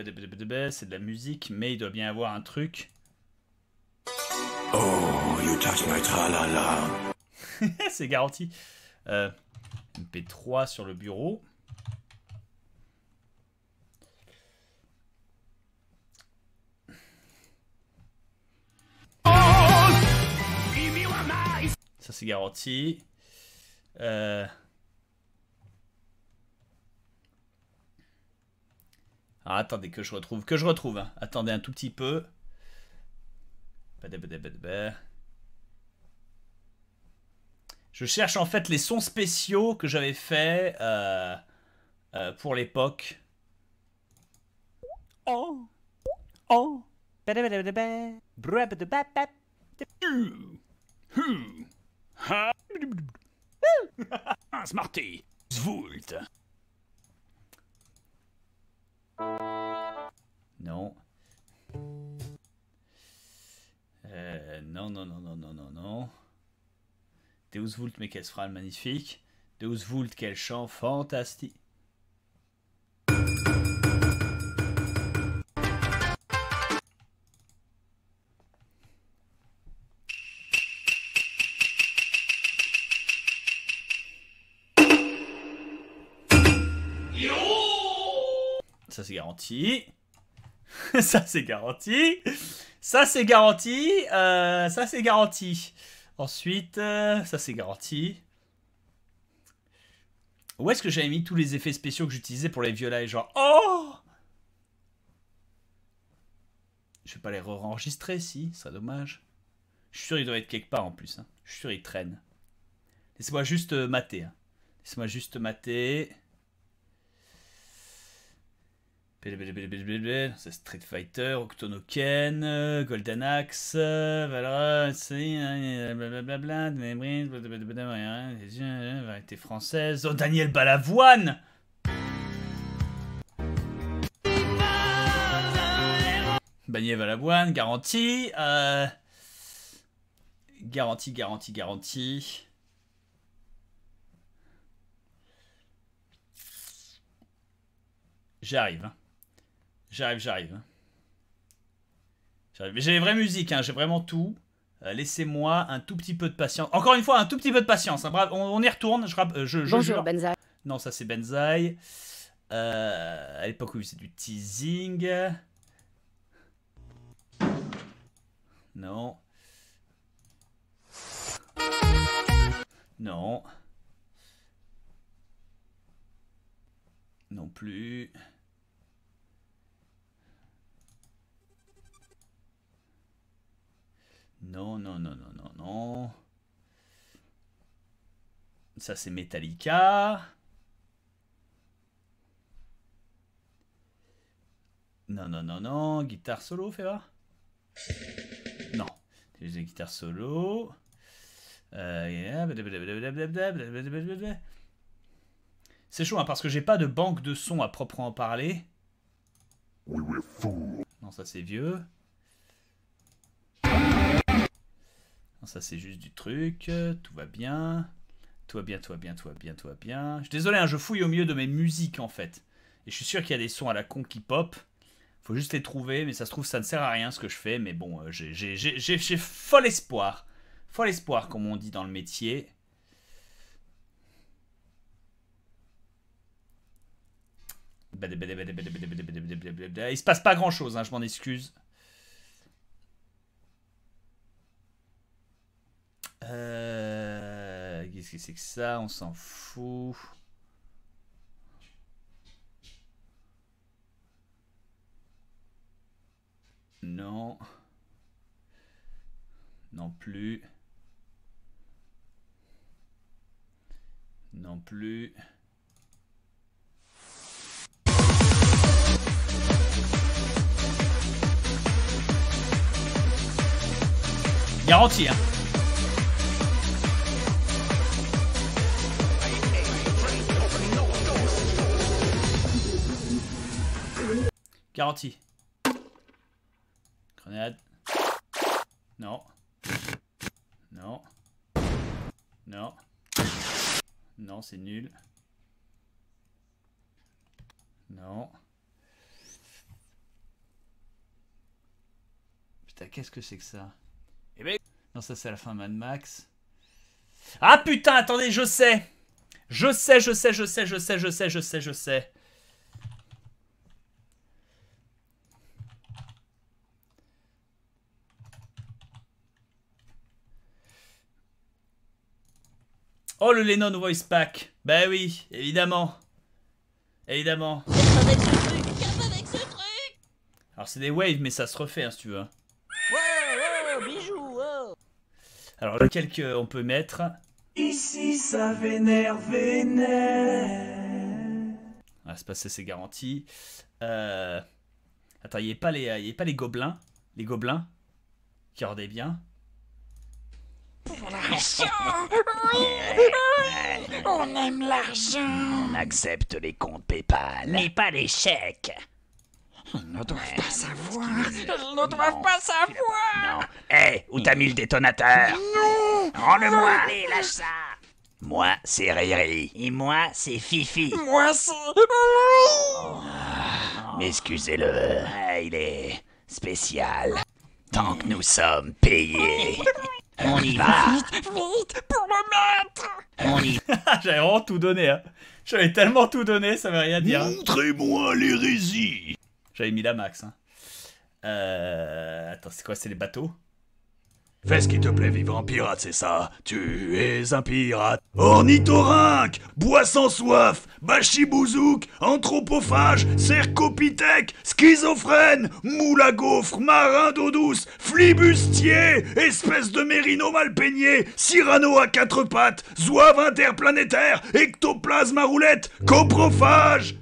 C'est de la musique, mais il doit bien y avoir un truc. Oh, you touch my tra-la-la. C'est garanti. Euh, MP3 sur le bureau. Ça c'est garanti. Euh... Ah, attendez que je retrouve, que je retrouve. hein. Attendez un tout petit peu. Je cherche en fait les sons spéciaux que j'avais fait euh, euh, pour l'époque. Oh. Oh. Brabadababab. Ah, Smarty. Zvoult. Non. Euh, non, non, non, non, non, non, non. Deus Vult, mais quelle phrase magnifique. Deus Vult, quel chant fantastique. Ça c'est garanti. ça c'est garanti. Ça c'est garanti. Euh, ça c'est garanti. Ensuite, euh, ça c'est garanti. Où est-ce que j'avais mis tous les effets spéciaux que j'utilisais pour les violets Genre, oh Je vais pas les re-enregistrer, si, ce serait dommage. Je suis sûr il doit être quelque part en plus. hein. Je suis sûr il traîne. Laissez-moi juste euh, mater. hein. Laissez-moi juste mater. Blablabla, C'est Street Fighter, Octonoken, euh, Golden Axe, euh, Valorant, c'est, euh, blablabla, variété française, oh Daniel Balavoine Daniel Balavoine, garantie, garantie, garantie, garantie. J'arrive. hein. J'arrive, j'arrive. hein. J'ai les vraies musiques, hein, j'ai vraiment tout. Euh, Laissez-moi un tout petit peu de patience. Encore une fois, un tout petit peu de patience. hein. On, on y retourne. Je, euh, je, je Bonjour, jure. Benzaï. Non, ça c'est Benzaï. Euh, à l'époque où c'est du teasing. Non. Non. Non plus. Non, non, non, non, non, non. Ça, c'est Metallica. Non, non, non, non. Guitare solo, fais voir. Non. C'est juste des guitares solo. Euh. C'est chaud hein, parce que j'ai pas de banque de sons à proprement parler. Non, ça c'est vieux. Ça c'est juste du truc, euh, tout va bien. Tout va bien, tout va bien, tout va bien, tout va bien. Je suis désolé, hein, je fouille au milieu de mes musiques en fait. Et je suis sûr qu'il y a des sons à la con qui pop. Faut juste les trouver, mais ça se trouve ça ne sert à rien ce que je fais. Mais bon, euh, j'ai fol espoir. Fol espoir comme on dit dans le métier. Il se passe pas grand chose, hein, je m'en excuse. Euh, Qu'est-ce que c'est que ça? On s'en fout. Non. Non plus. Non plus. Garantie, hein. Garantie. Grenade. Non. Non. Non. Non, c'est nul. Non. Putain, qu'est-ce que c'est que ça? Eh ben... Non, ça c'est la fin Mad Max. Ah putain, attendez, je sais Je sais, je sais, je sais, je sais, je sais, je sais, je sais. Oh, le Lennon Voice Pack. Bah oui, évidemment. Évidemment. Alors c'est des waves, mais ça se refait, hein, si tu veux. Alors lequel que on peut mettre? Ici ça vénère, vénère. Ah, c'est pas ça, c'est garanti. Euh... Attends, il n'y a pas les, il y a pas les gobelins, les gobelins qui regardaient bien. L'argent On aime l'argent On accepte les comptes PayPal. Mais pas les chèques. Ils ne doivent pas savoir Ils ne doivent pas savoir Non. Hé, où t'as mis le détonateur? Non Rends-le-moi Allez, lâche ça. Moi, c'est Riri. Et moi, c'est Fifi. Moi, c'est... Excusez-le, ah, il est spécial. Tant que nous sommes payés. On y va. Vite, vite, pour le mettre On y J'avais vraiment tout donné, hein. J'avais tellement tout donné, ça veut rien dire. hein. Montrez-moi l'hérésie. J'avais mis la max. Hein. Euh... Attends, c'est quoi C'est les bateaux? Fais ce qui te plaît, vivre en pirate, c'est ça. Tu es un pirate. Ornithorynque, bois sans soif, bachibouzouk, anthropophage, cercopithèque, schizophrène, moule à gaufre, marin d'eau douce, flibustier, espèce de mérino mal peigné, cyrano à quatre pattes, zouave interplanétaire, ectoplasme à roulette, coprophage.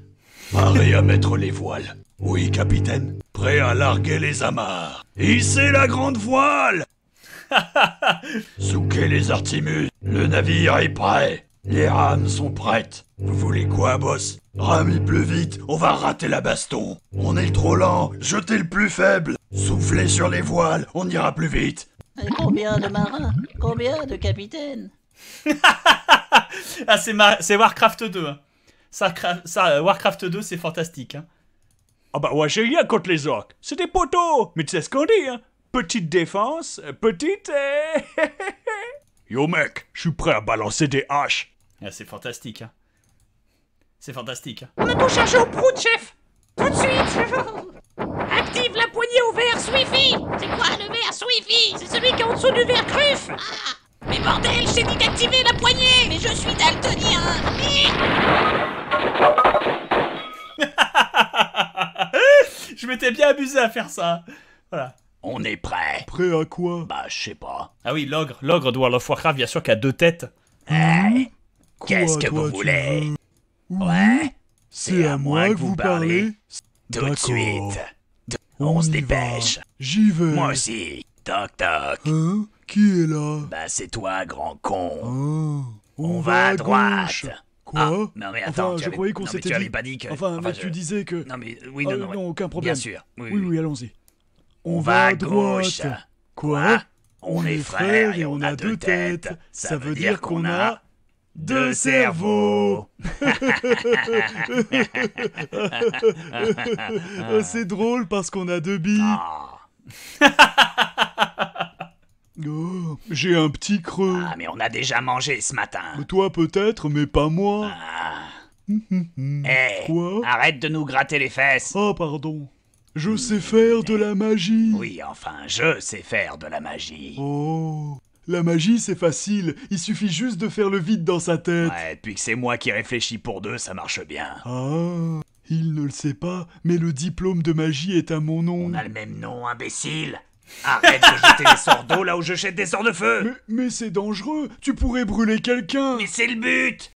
Paré à mettre les voiles. Oui, capitaine. Prêt à larguer les amarres. Hissez la grande voile Souquez les artimus, le navire est prêt. Les rames sont prêtes. Vous voulez quoi, boss? Ramez plus vite, on va rater la baston. On est trop lent, jetez le plus faible. Soufflez sur les voiles, on ira plus vite. Combien de marins? Combien de capitaines? Ah, c'est ma... c'est Warcraft 2. hein. Ça, cra- ça, euh, Warcraft 2, c'est fantastique. Hein. Ah bah ouais, j'ai rien contre les orques. C'est des poteaux. Mais tu sais ce qu'on dit, hein Petite défense, petite... euh, Yo mec, je suis prêt à balancer des haches. Ah, c'est fantastique. Hein. C'est fantastique. hein. On a tout chargé au prout, chef Tout de suite Active la poignée au verre Swiffy C'est quoi le verre Swiffy? C'est celui qui est en dessous du verre cruf Mais bordel, je t'ai dit d'activer la poignée Mais je suis daltonien Je m'étais bien amusé à faire ça. Voilà. On est prêt. Prêt à quoi? Bah, je sais pas. Ah oui, l'ogre. L'ogre de World of Warcraft, bien sûr, qui a deux têtes. Hey, Qu'est-ce que vous voulez? veux? Ouais C'est à moi que vous parlez Tout de suite. De- On On se dépêche. J'y vais. Moi aussi. Toc toc. Hein? Qui est là? Bah, c'est toi, grand con. Ah, On va à droite. gauche. Quoi? Ah, non mais attends, Enfin, tu je avais- croyais qu'on non, s'était tu avais dit- pas dit que... Enfin, mais je- tu disais que... Non mais oui, Ah, non, non, aucun problème. Bien sûr. Oui, Oui, oui. oui, allons-y. On, va à gauche. Quoi? On est frères et on a deux têtes. Ça veut dire qu'on a deux cerveaux. Ah, C'est drôle parce qu'on a deux billes. Oh, j'ai un petit creux. Ah mais on a déjà mangé ce matin. Toi peut-être, mais pas moi. Ah, Eh, Quoi? arrête de nous gratter les fesses. Oh, pardon. Je sais faire de la magie. Oui, enfin, je sais faire de la magie. Oh. La magie, c'est facile. Il suffit juste de faire le vide dans sa tête. Ouais, depuis que c'est moi qui réfléchis pour deux, ça marche bien. Ah. Il ne le sait pas, mais le diplôme de magie est à mon nom. On a le même nom, imbécile. Arrête de jeter des sorts d'eau là où je jette des sorts de feu. Mais, mais c'est dangereux. Tu pourrais brûler quelqu'un. Mais c'est le but